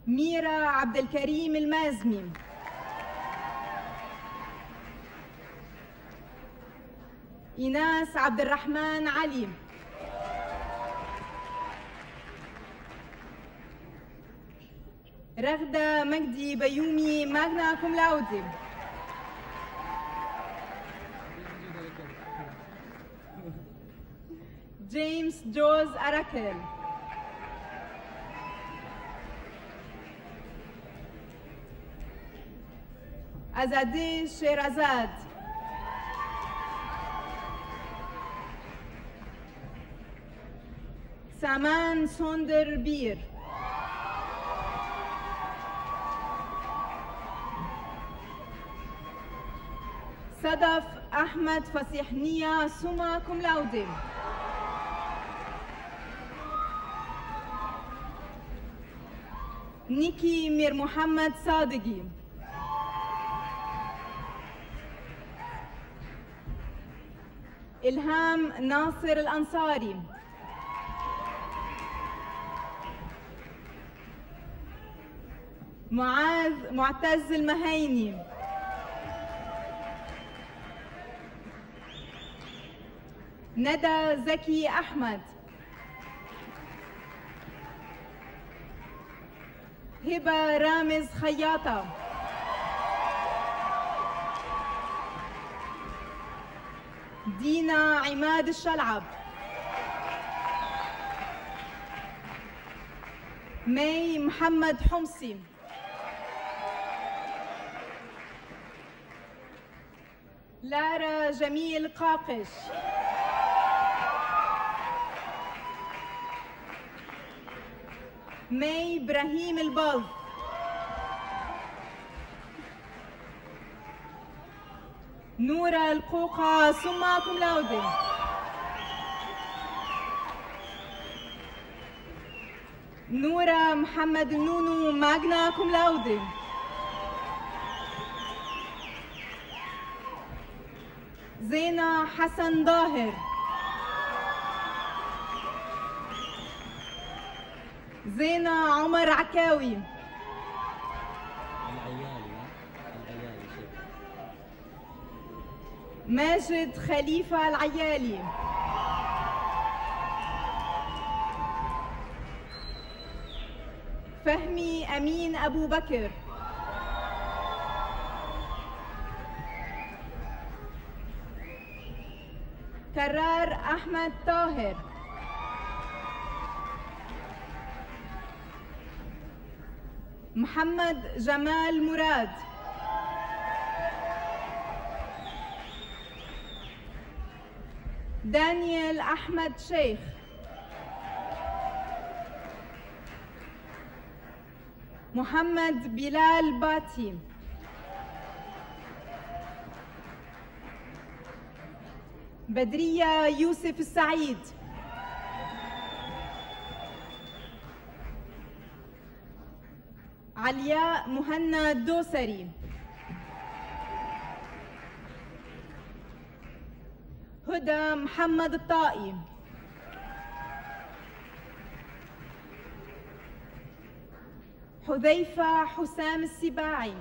ميرا عبد الكريم المازمي إيناس عبد الرحمن عليم رغدة مجدي بيومي magna cum laude جيمس جوز أراكل أزادي شيرازاد. Saman Sonder Bir. صدف أحمد فسيحنية سما كوم لاودي نيكي مير محمد صادقي إلهام ناصر الأنصاري معاذ معتز المهيني. ندى زكي أحمد. هبة رامز خياطة. دينا عماد الشلعب. مي محمد حمصي. لارا جميل قاقش. مي إبراهيم البلط نورا القوقة summa cum laude نورا محمد النونو magna cum laude زينة حسن ظاهر. زينة عمر عكاوي. ماجد خليفة العيالي. فهمي أمين أبو بكر. كرار أحمد طاهر محمد جمال مراد دانيال أحمد شيخ محمد بلال باتي بدرية يوسف السعيد. علياء مهنا الدوسري هدى محمد الطائي. حذيفة حسام السباعي.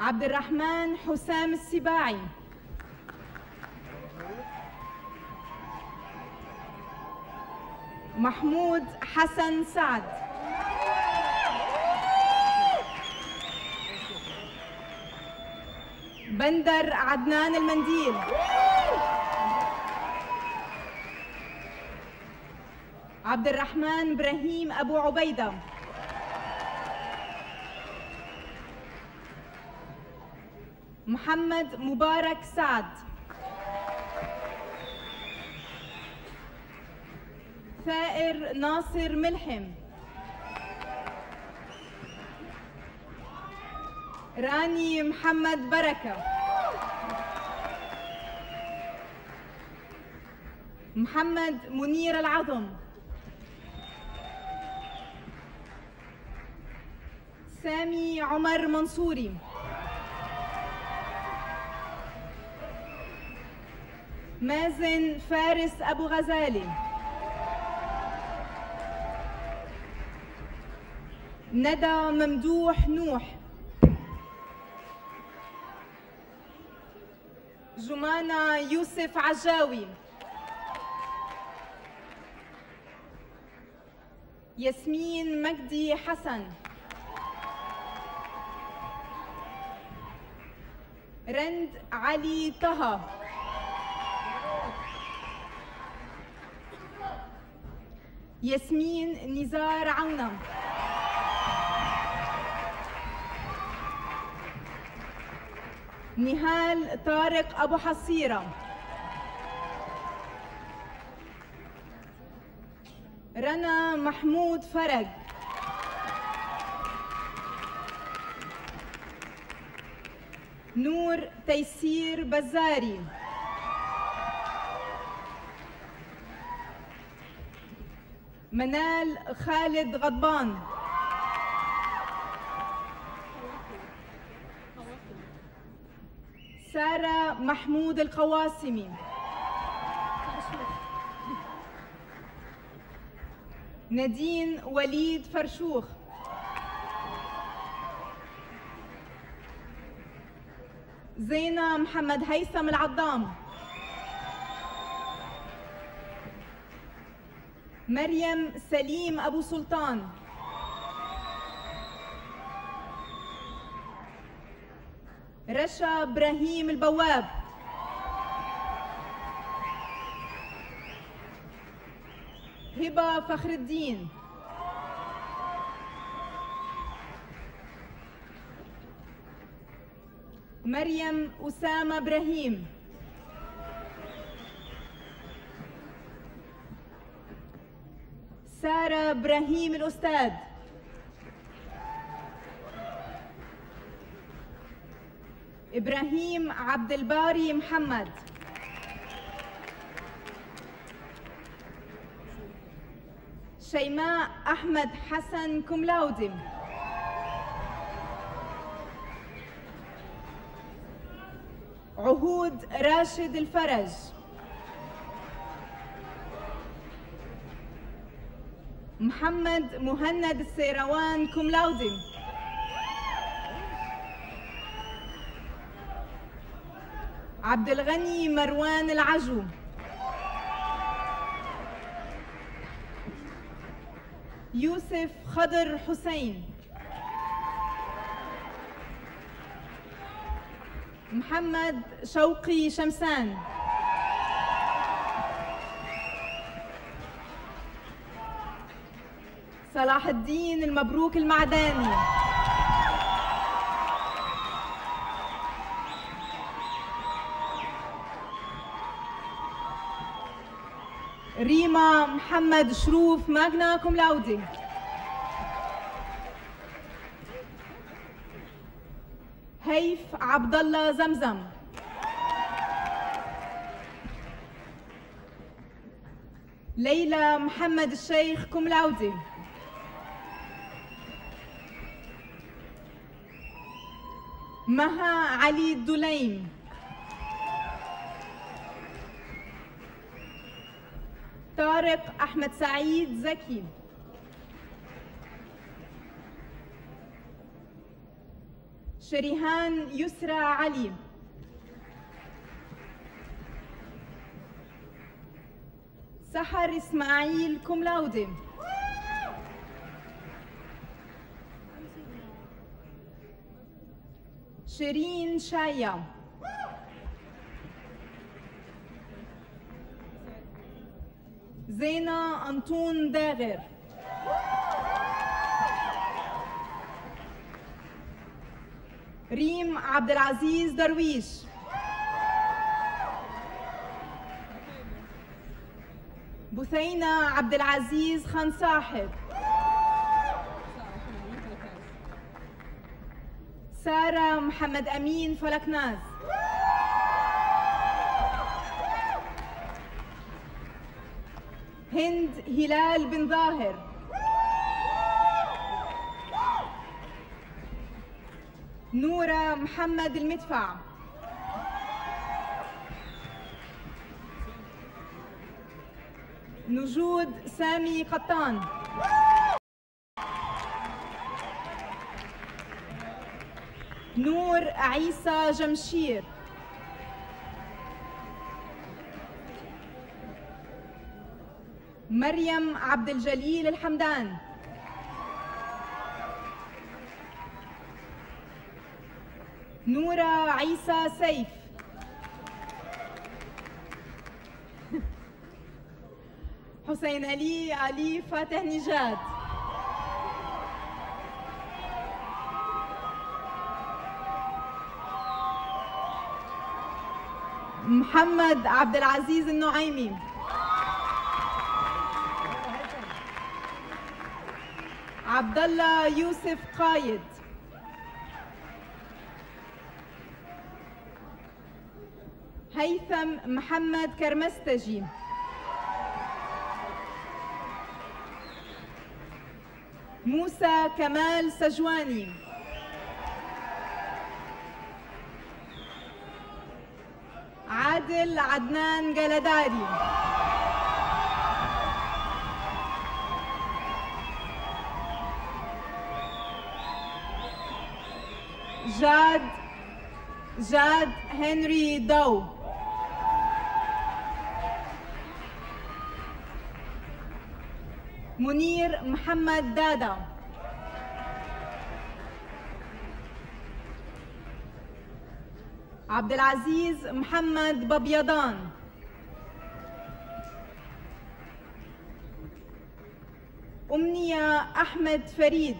عبد الرحمن حسام السباعي. محمود حسن سعد. بندر عدنان المنديل. عبد الرحمن إبراهيم أبو عبيدة. محمد مبارك سعد. ثائر ناصر ملحم. راني محمد بركة. محمد منير العظم. سامي عمر منصوري. مازن فارس أبو غزالي. ندى ممدوح نوح. جمانة يوسف عجاوي. ياسمين مجدي حسن. رند علي طه. ياسمين نزار عونة. نهال طارق أبو حصيرة. رنا محمود فرج. نور تيسير بزاري. منال خالد غضبان. سارة محمود القواسمي. نادين وليد فرشوخ. زينة محمد هيثم العضام مريم سليم أبو سلطان. رشا إبراهيم البواب. هبة فخر الدين. مريم أسامة إبراهيم. سارة إبراهيم الأستاذ. إبراهيم عبد الباري محمد. شيماء أحمد حسن كملاودم عهود راشد الفرج. محمد مهند السيروان كوملاودم عبد الغني مروان العجو. يوسف خضر حسين. محمد شوقي شمسان. صلاح الدين المبروك المعداني ريما محمد شروف ماجنا كوم لاودي هيف عبد الله زمزم. ليلى محمد الشيخ كوم لاودي مها علي الدليم. طارق أحمد سعيد زكي. شريهان يسرى علي. سحر إسماعيل كوملاودي. شيرين شايا زينة أنطون داغر ريم عبد العزيز درويش بثينة عبد العزيز خان صاحب سارة محمد أمين فلكناز هند هلال بن ظاهر. نورة محمد المدفع. نجود سامي قطان. نور عيسى جمشير. مريم عبد الجليل الحمدان. نورة عيسى سيف. حسين علي علي فاتح نجاد محمد عبد العزيز النعيمي. عبد الله يوسف قايد. هيثم محمد كرمستجي. موسى كمال سجواني. عادل عدنان جلداري جاد جاد هنري دو منير محمد دادا. عبد العزيز محمد ببيضان أمنية أحمد فريد.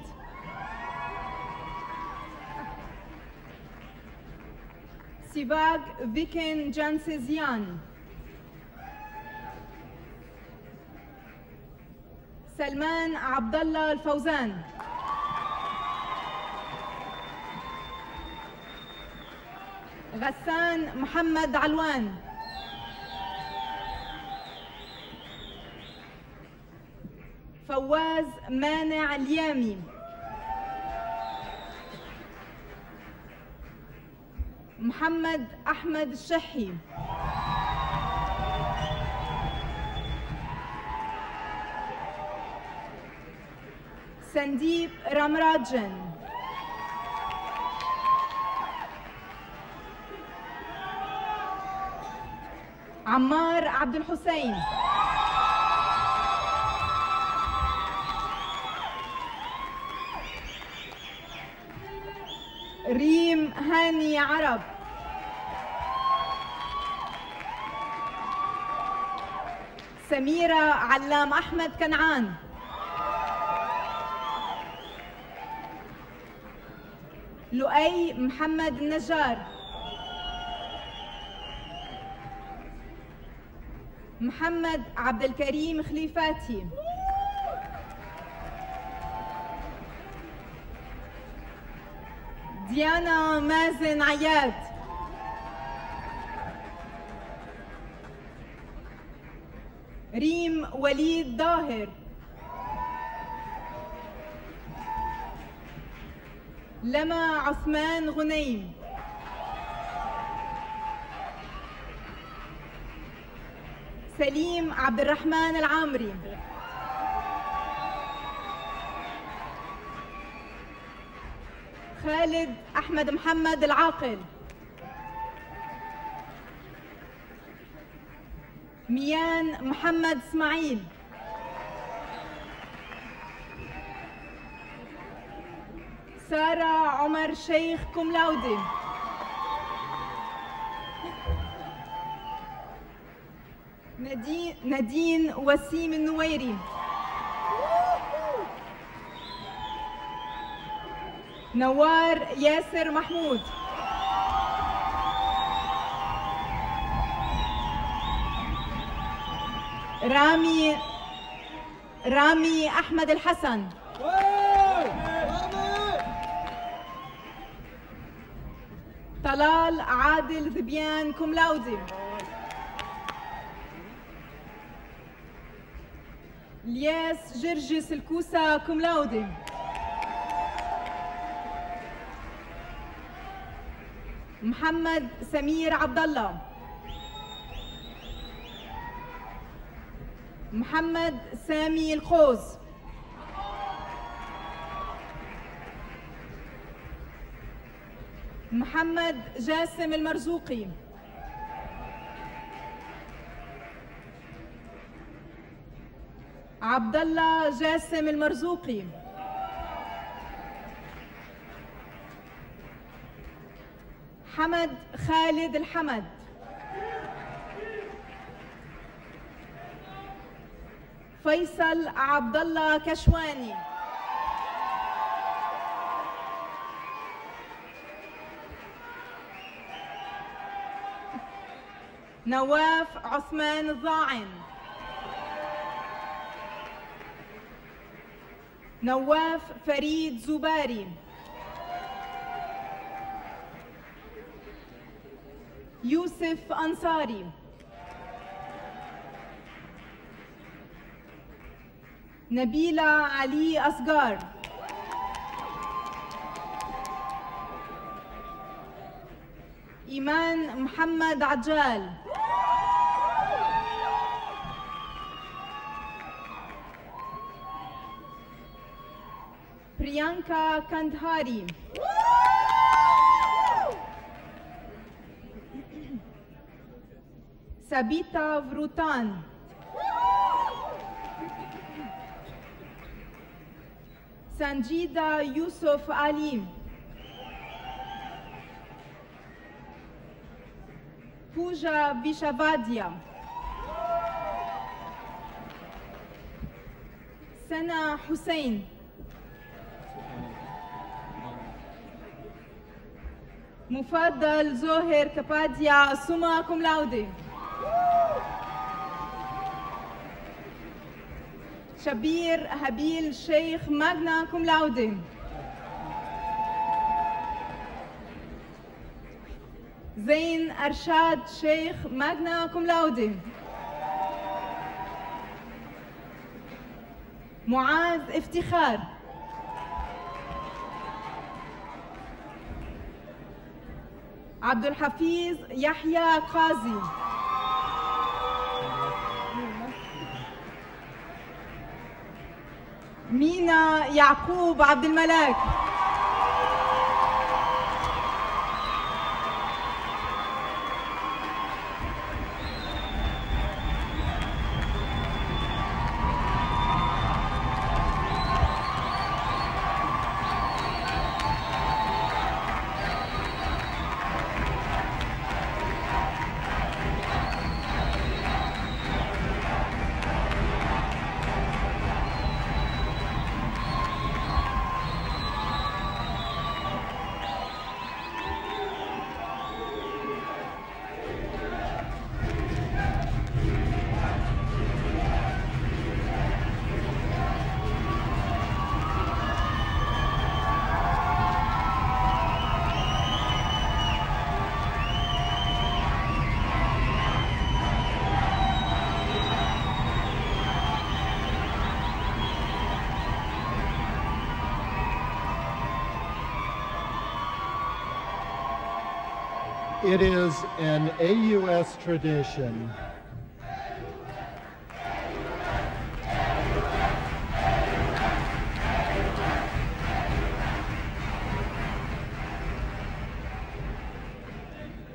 سيفاج فيكن جانسيزيان. سلمان عبد الله الفوزان. غسان محمد علوان. فواز مانع اليامي. محمد أحمد الشحي. سنديب رامراجن. عمار عبد الحسين. ريم هاني عرب. سميرة علام أحمد كنعان. لؤي محمد النجار محمد عبد الكريم خليفاتي. ديانا مازن عياد. ريم وليد ظاهر لما عثمان غنيم. سليم عبد الرحمن العامري. خالد أحمد محمد العاقل. ميان محمد إسماعيل. سارة عمر شيخ cum laude. نادين نادين وسيم النويري. نوار ياسر محمود. رامي رامي أحمد الحسن. طلال عادل ذبيان كوملاودي. الياس جرجس الكوسا كوملاودي محمد سمير عبد الله محمد سامي الخوز. محمد جاسم المرزوقي. عبد الله جاسم المرزوقي. حمد خالد الحمد. فيصل عبد الله كشواني. نواف عثمان الضاعن. نواف فريد زباري. يوسف أنصاري. نبيلة علي أصغر. إيمان محمد عجال. بريانكا كندهاري سابيتا فروتان. سانجيدا يوسف علي. بوجا بيشافاديا سنا حسين. مفضل زهر كباديا summa cum laude شبير هبيل شيخ magna cum laude زين أرشاد شيخ ماجنا كوم لاودي معاذ افتخار. عبد الحفيظ يحيى قاضي. مينا يعقوب عبد الملاك It is an AUS tradition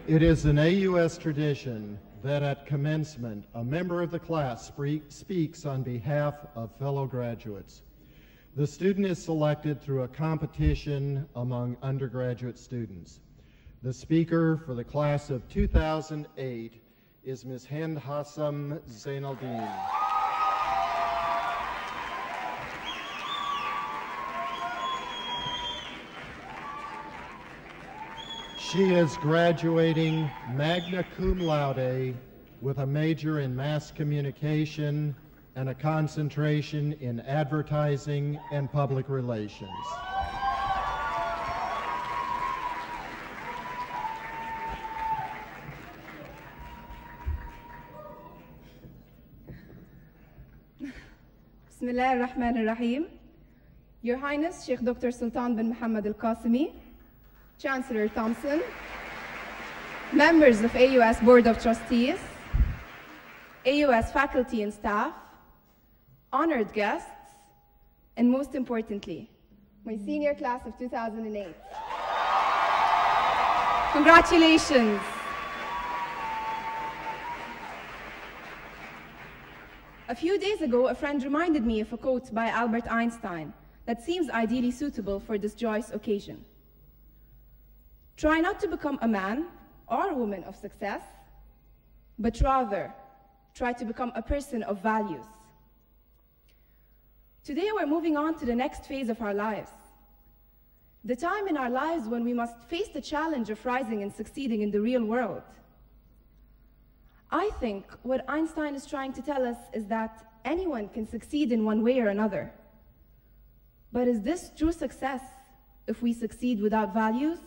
It is an AUS tradition that at commencement, a member of the class speaks on behalf of fellow graduates. The student is selected through a competition among undergraduate students. The speaker for the class of 2008 is Ms. Hind Hassam Zainaldin. She is graduating magna cum laude with a major in mass communication and a concentration in advertising and public relations. Bismillah ar-Rahman ar-Rahim. Your Highness, Sheikh Dr. Sultan bin Mohammed Al-Qasimi, Chancellor Thompson, members of AUS Board of Trustees, AUS faculty and staff, honored guests, and most importantly, my senior class of 2008. Congratulations. A few days ago, a friend reminded me of a quote by Albert Einstein that seems ideally suitable for this joyous occasion. Try not to become a man or a woman of success, but rather try to become a person of values. Today, we're moving on to the next phase of our lives. The time in our lives when we must face the challenge of rising and succeeding in the real world. I think what Einstein is trying to tell us is that anyone can succeed in one way or another. But is this true success if we succeed without values?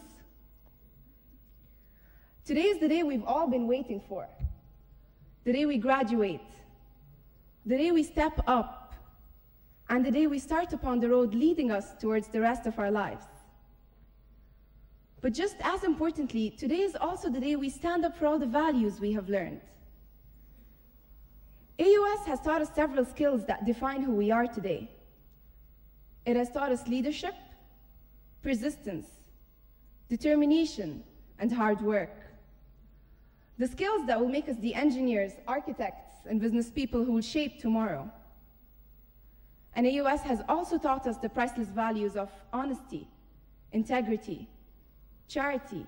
Today is the day we've all been waiting for. The day we graduate. The day we step up. And the day we start upon the road leading us towards the rest of our lives. But just as importantly, today is also the day we stand up for all the values we have learned. AUS has taught us several skills that define who we are today. It has taught us leadership, persistence, determination, and hard work. The skills that will make us the engineers, architects, and business people who will shape tomorrow. And AUS has also taught us the priceless values of honesty, integrity, charity,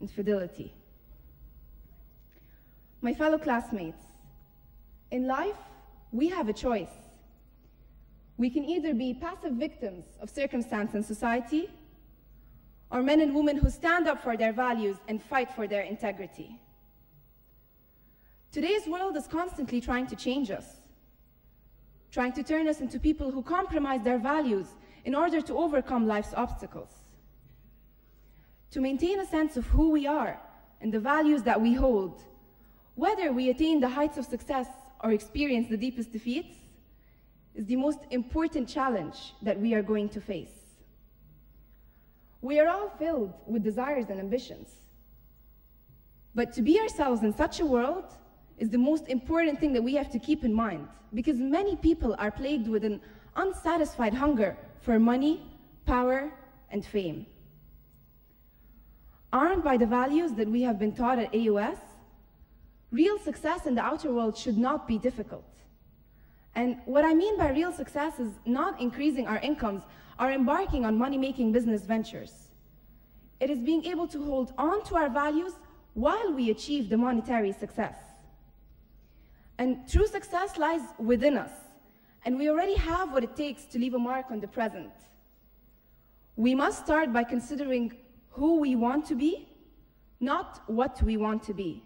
and fidelity. My fellow classmates, in life, we have a choice. We can either be passive victims of circumstance and society, or men and women who stand up for their values and fight for their integrity. Today's world is constantly trying to change us, trying to turn us into people who compromise their values in order to overcome life's obstacles. To maintain a sense of who we are and the values that we hold, whether we attain the heights of success or experience the deepest defeats, is the most important challenge that we are going to face. We are all filled with desires and ambitions. But to be ourselves in such a world is the most important thing that we have to keep in mind because many people are plagued with an unsatisfied hunger for money, power, and fame. Armed by the values that we have been taught at AUS, real success in the outer world should not be difficult. And what I mean by real success is not increasing our incomes or embarking on money making business ventures. It is being able to hold on to our values while we achieve the monetary success. And true success lies within us, and we already have what it takes to leave a mark on the present. We must start by considering who we want to be, not what we want to be.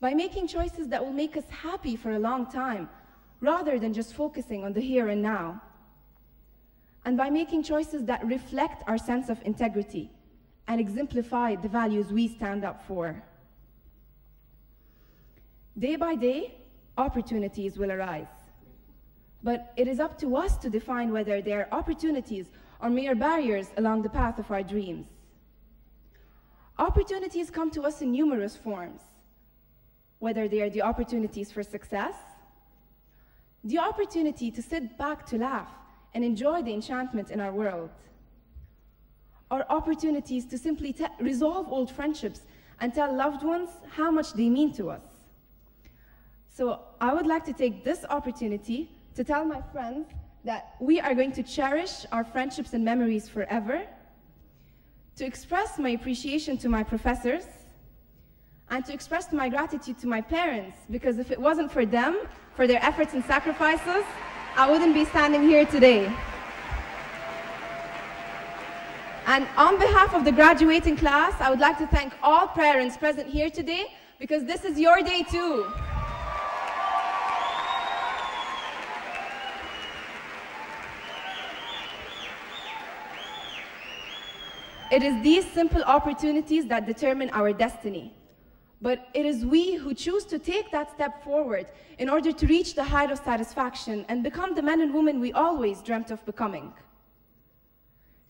By making choices that will make us happy for a long time, rather than just focusing on the here and now. And by making choices that reflect our sense of integrity and exemplify the values we stand up for. Day by day, opportunities will arise. But it is up to us to define whether they are opportunities or mere barriers along the path of our dreams. Opportunities come to us in numerous forms, whether they are the opportunities for success, the opportunity to sit back to laugh and enjoy the enchantment in our world, or opportunities to simply resolve old friendships and tell loved ones how much they mean to us. So I would like to take this opportunity to tell my friends that we are going to cherish our friendships and memories forever, to express my appreciation to my professors, and to express my gratitude to my parents, because if it wasn't for them, for their efforts and sacrifices, I wouldn't be standing here today. And on behalf of the graduating class, I would like to thank all parents present here today, because this is your day too. It is these simple opportunities that determine our destiny. But it is we who choose to take that step forward in order to reach the height of satisfaction and become the men and women we always dreamt of becoming.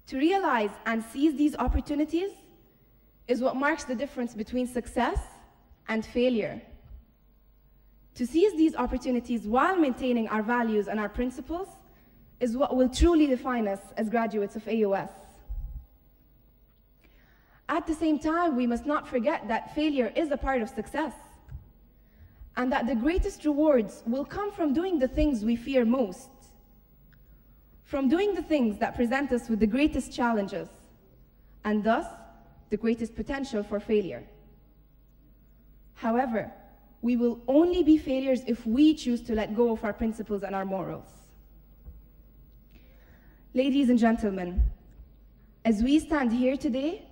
To realize and seize these opportunities is what marks the difference between success and failure. To seize these opportunities while maintaining our values and our principles is what will truly define us as graduates of AOS. At the same time, we must not forget that failure is a part of success and that the greatest rewards will come from doing the things we fear most, from doing the things that present us with the greatest challenges, and thus the greatest potential for failure. However, we will only be failures if we choose to let go of our principles and our morals. Ladies and gentlemen, as we stand here today,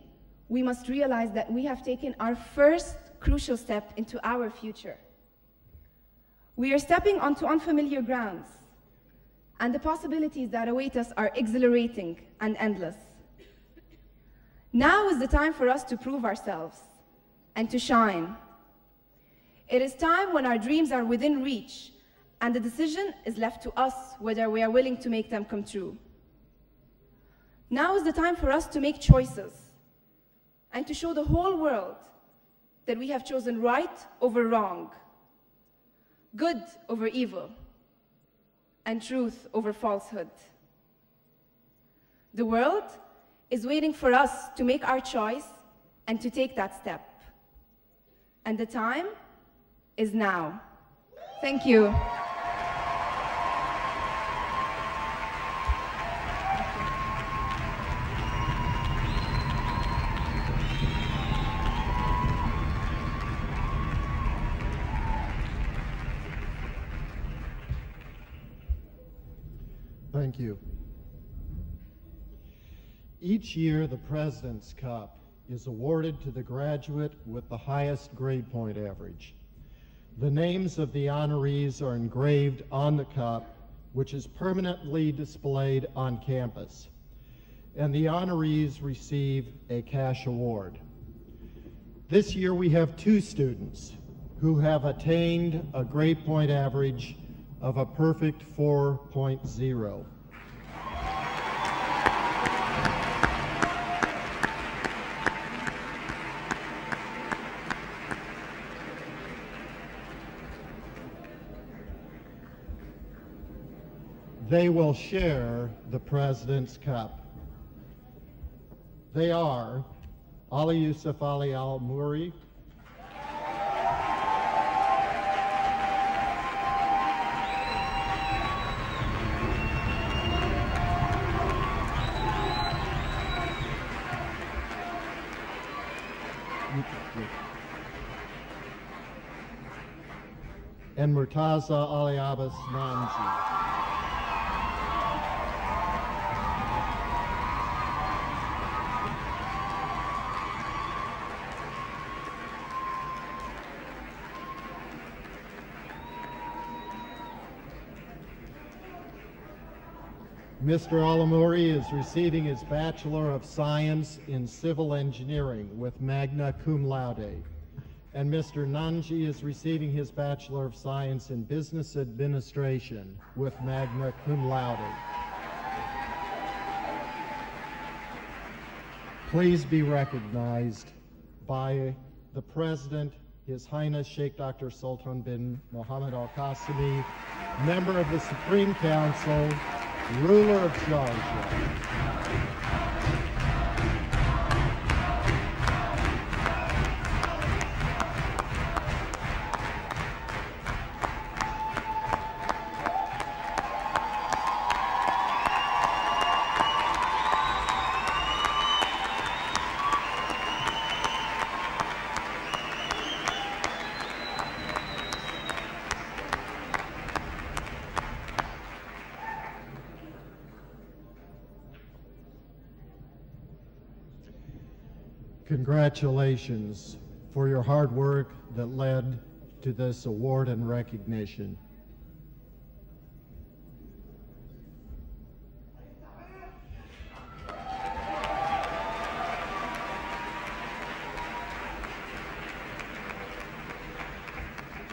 we must realize that we have taken our first crucial step into our future. We are stepping onto unfamiliar grounds, and the possibilities that await us are exhilarating and endless. Now is the time for us to prove ourselves and to shine. It is time when our dreams are within reach, and the decision is left to us whether we are willing to make them come true. Now is the time for us to make choices and to show the whole world that we have chosen right over wrong, good over evil, and truth over falsehood. The world is waiting for us to make our choice and to take that step. And the time is now. Thank you. Thank you. Each year, the President's Cup is awarded to the graduate with the highest grade point average. The names of the honorees are engraved on the cup, which is permanently displayed on campus. And the honorees receive a cash award. This year, we have two students who have attained a grade point average of a perfect 4.0. They will share the President's Cup. They are Ali Yusuf Ali Al Muri, and Murtaza Ali Abbas Nanji. Mr. Alamuri is receiving his Bachelor of Science in Civil Engineering with magna cum laude. And Mr. Nanji is receiving his Bachelor of Science in Business Administration with magna cum laude. Please be recognized by the President, His Highness Sheikh Dr. Sultan bin Mohammed Al Qasimi, member of the Supreme Council, ruler of Sharjah. Congratulations for your hard work that led to this award and recognition.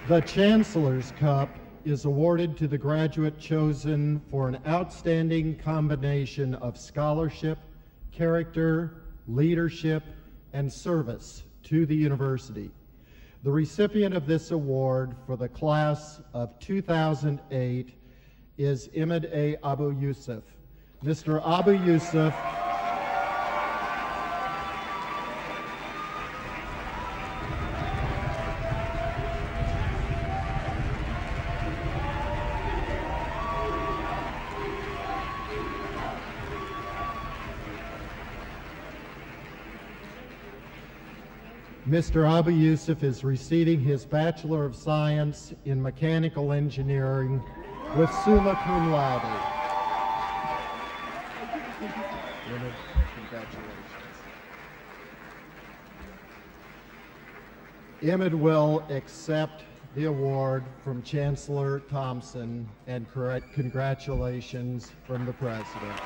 The Chancellor's Cup is awarded to the graduate chosen for an outstanding combination of scholarship, character, leadership, and service to the university. The recipient of this award for the class of 2008 is Imad A. Abu Yusuf. Mr. Abu Yusuf Mr. Abu Yusuf is receiving his Bachelor of Science in Mechanical Engineering with summa cum laude. Emmett will accept the award from Chancellor Thompson and congratulations from the President.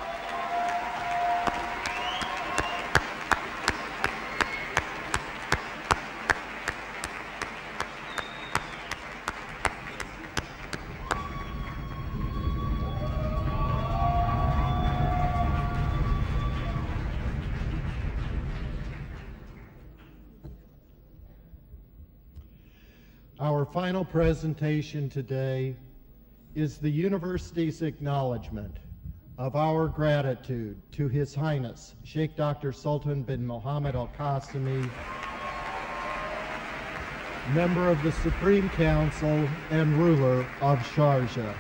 Our final presentation today is the university's acknowledgement of our gratitude to His Highness Sheikh Dr. Sultan bin Mohammed Al Qasimi, member of the Supreme Council and ruler of Sharjah.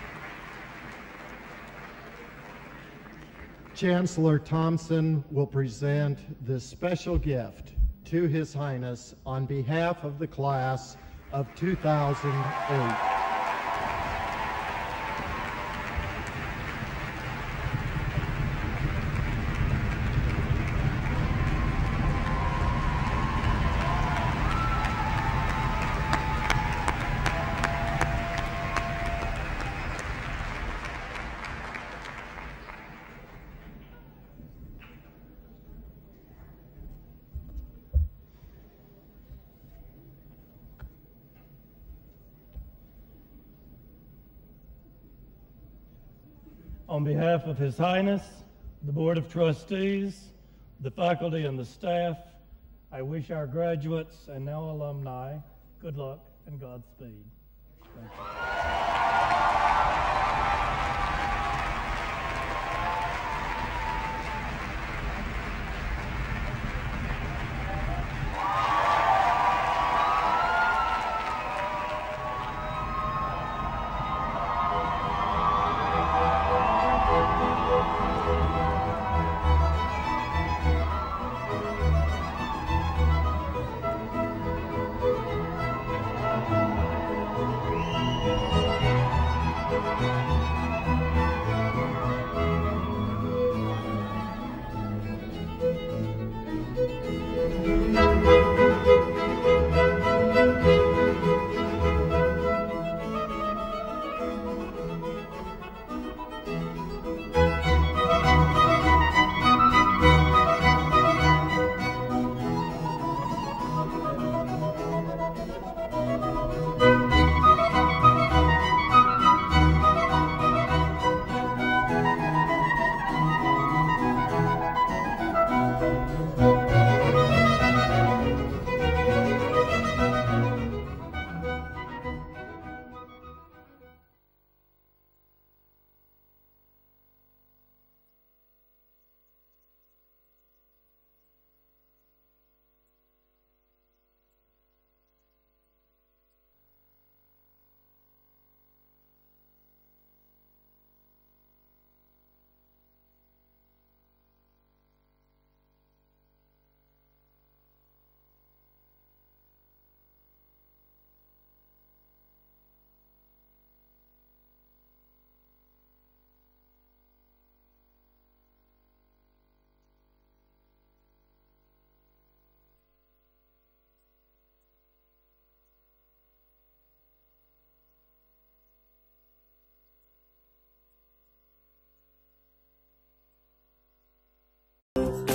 Chancellor Thompson will present this special gift to His Highness on behalf of the class of 2008. Behalf of His Highness, the Board of Trustees, the faculty, and the staff, I wish our graduates and now alumni good luck and Godspeed. Thank you.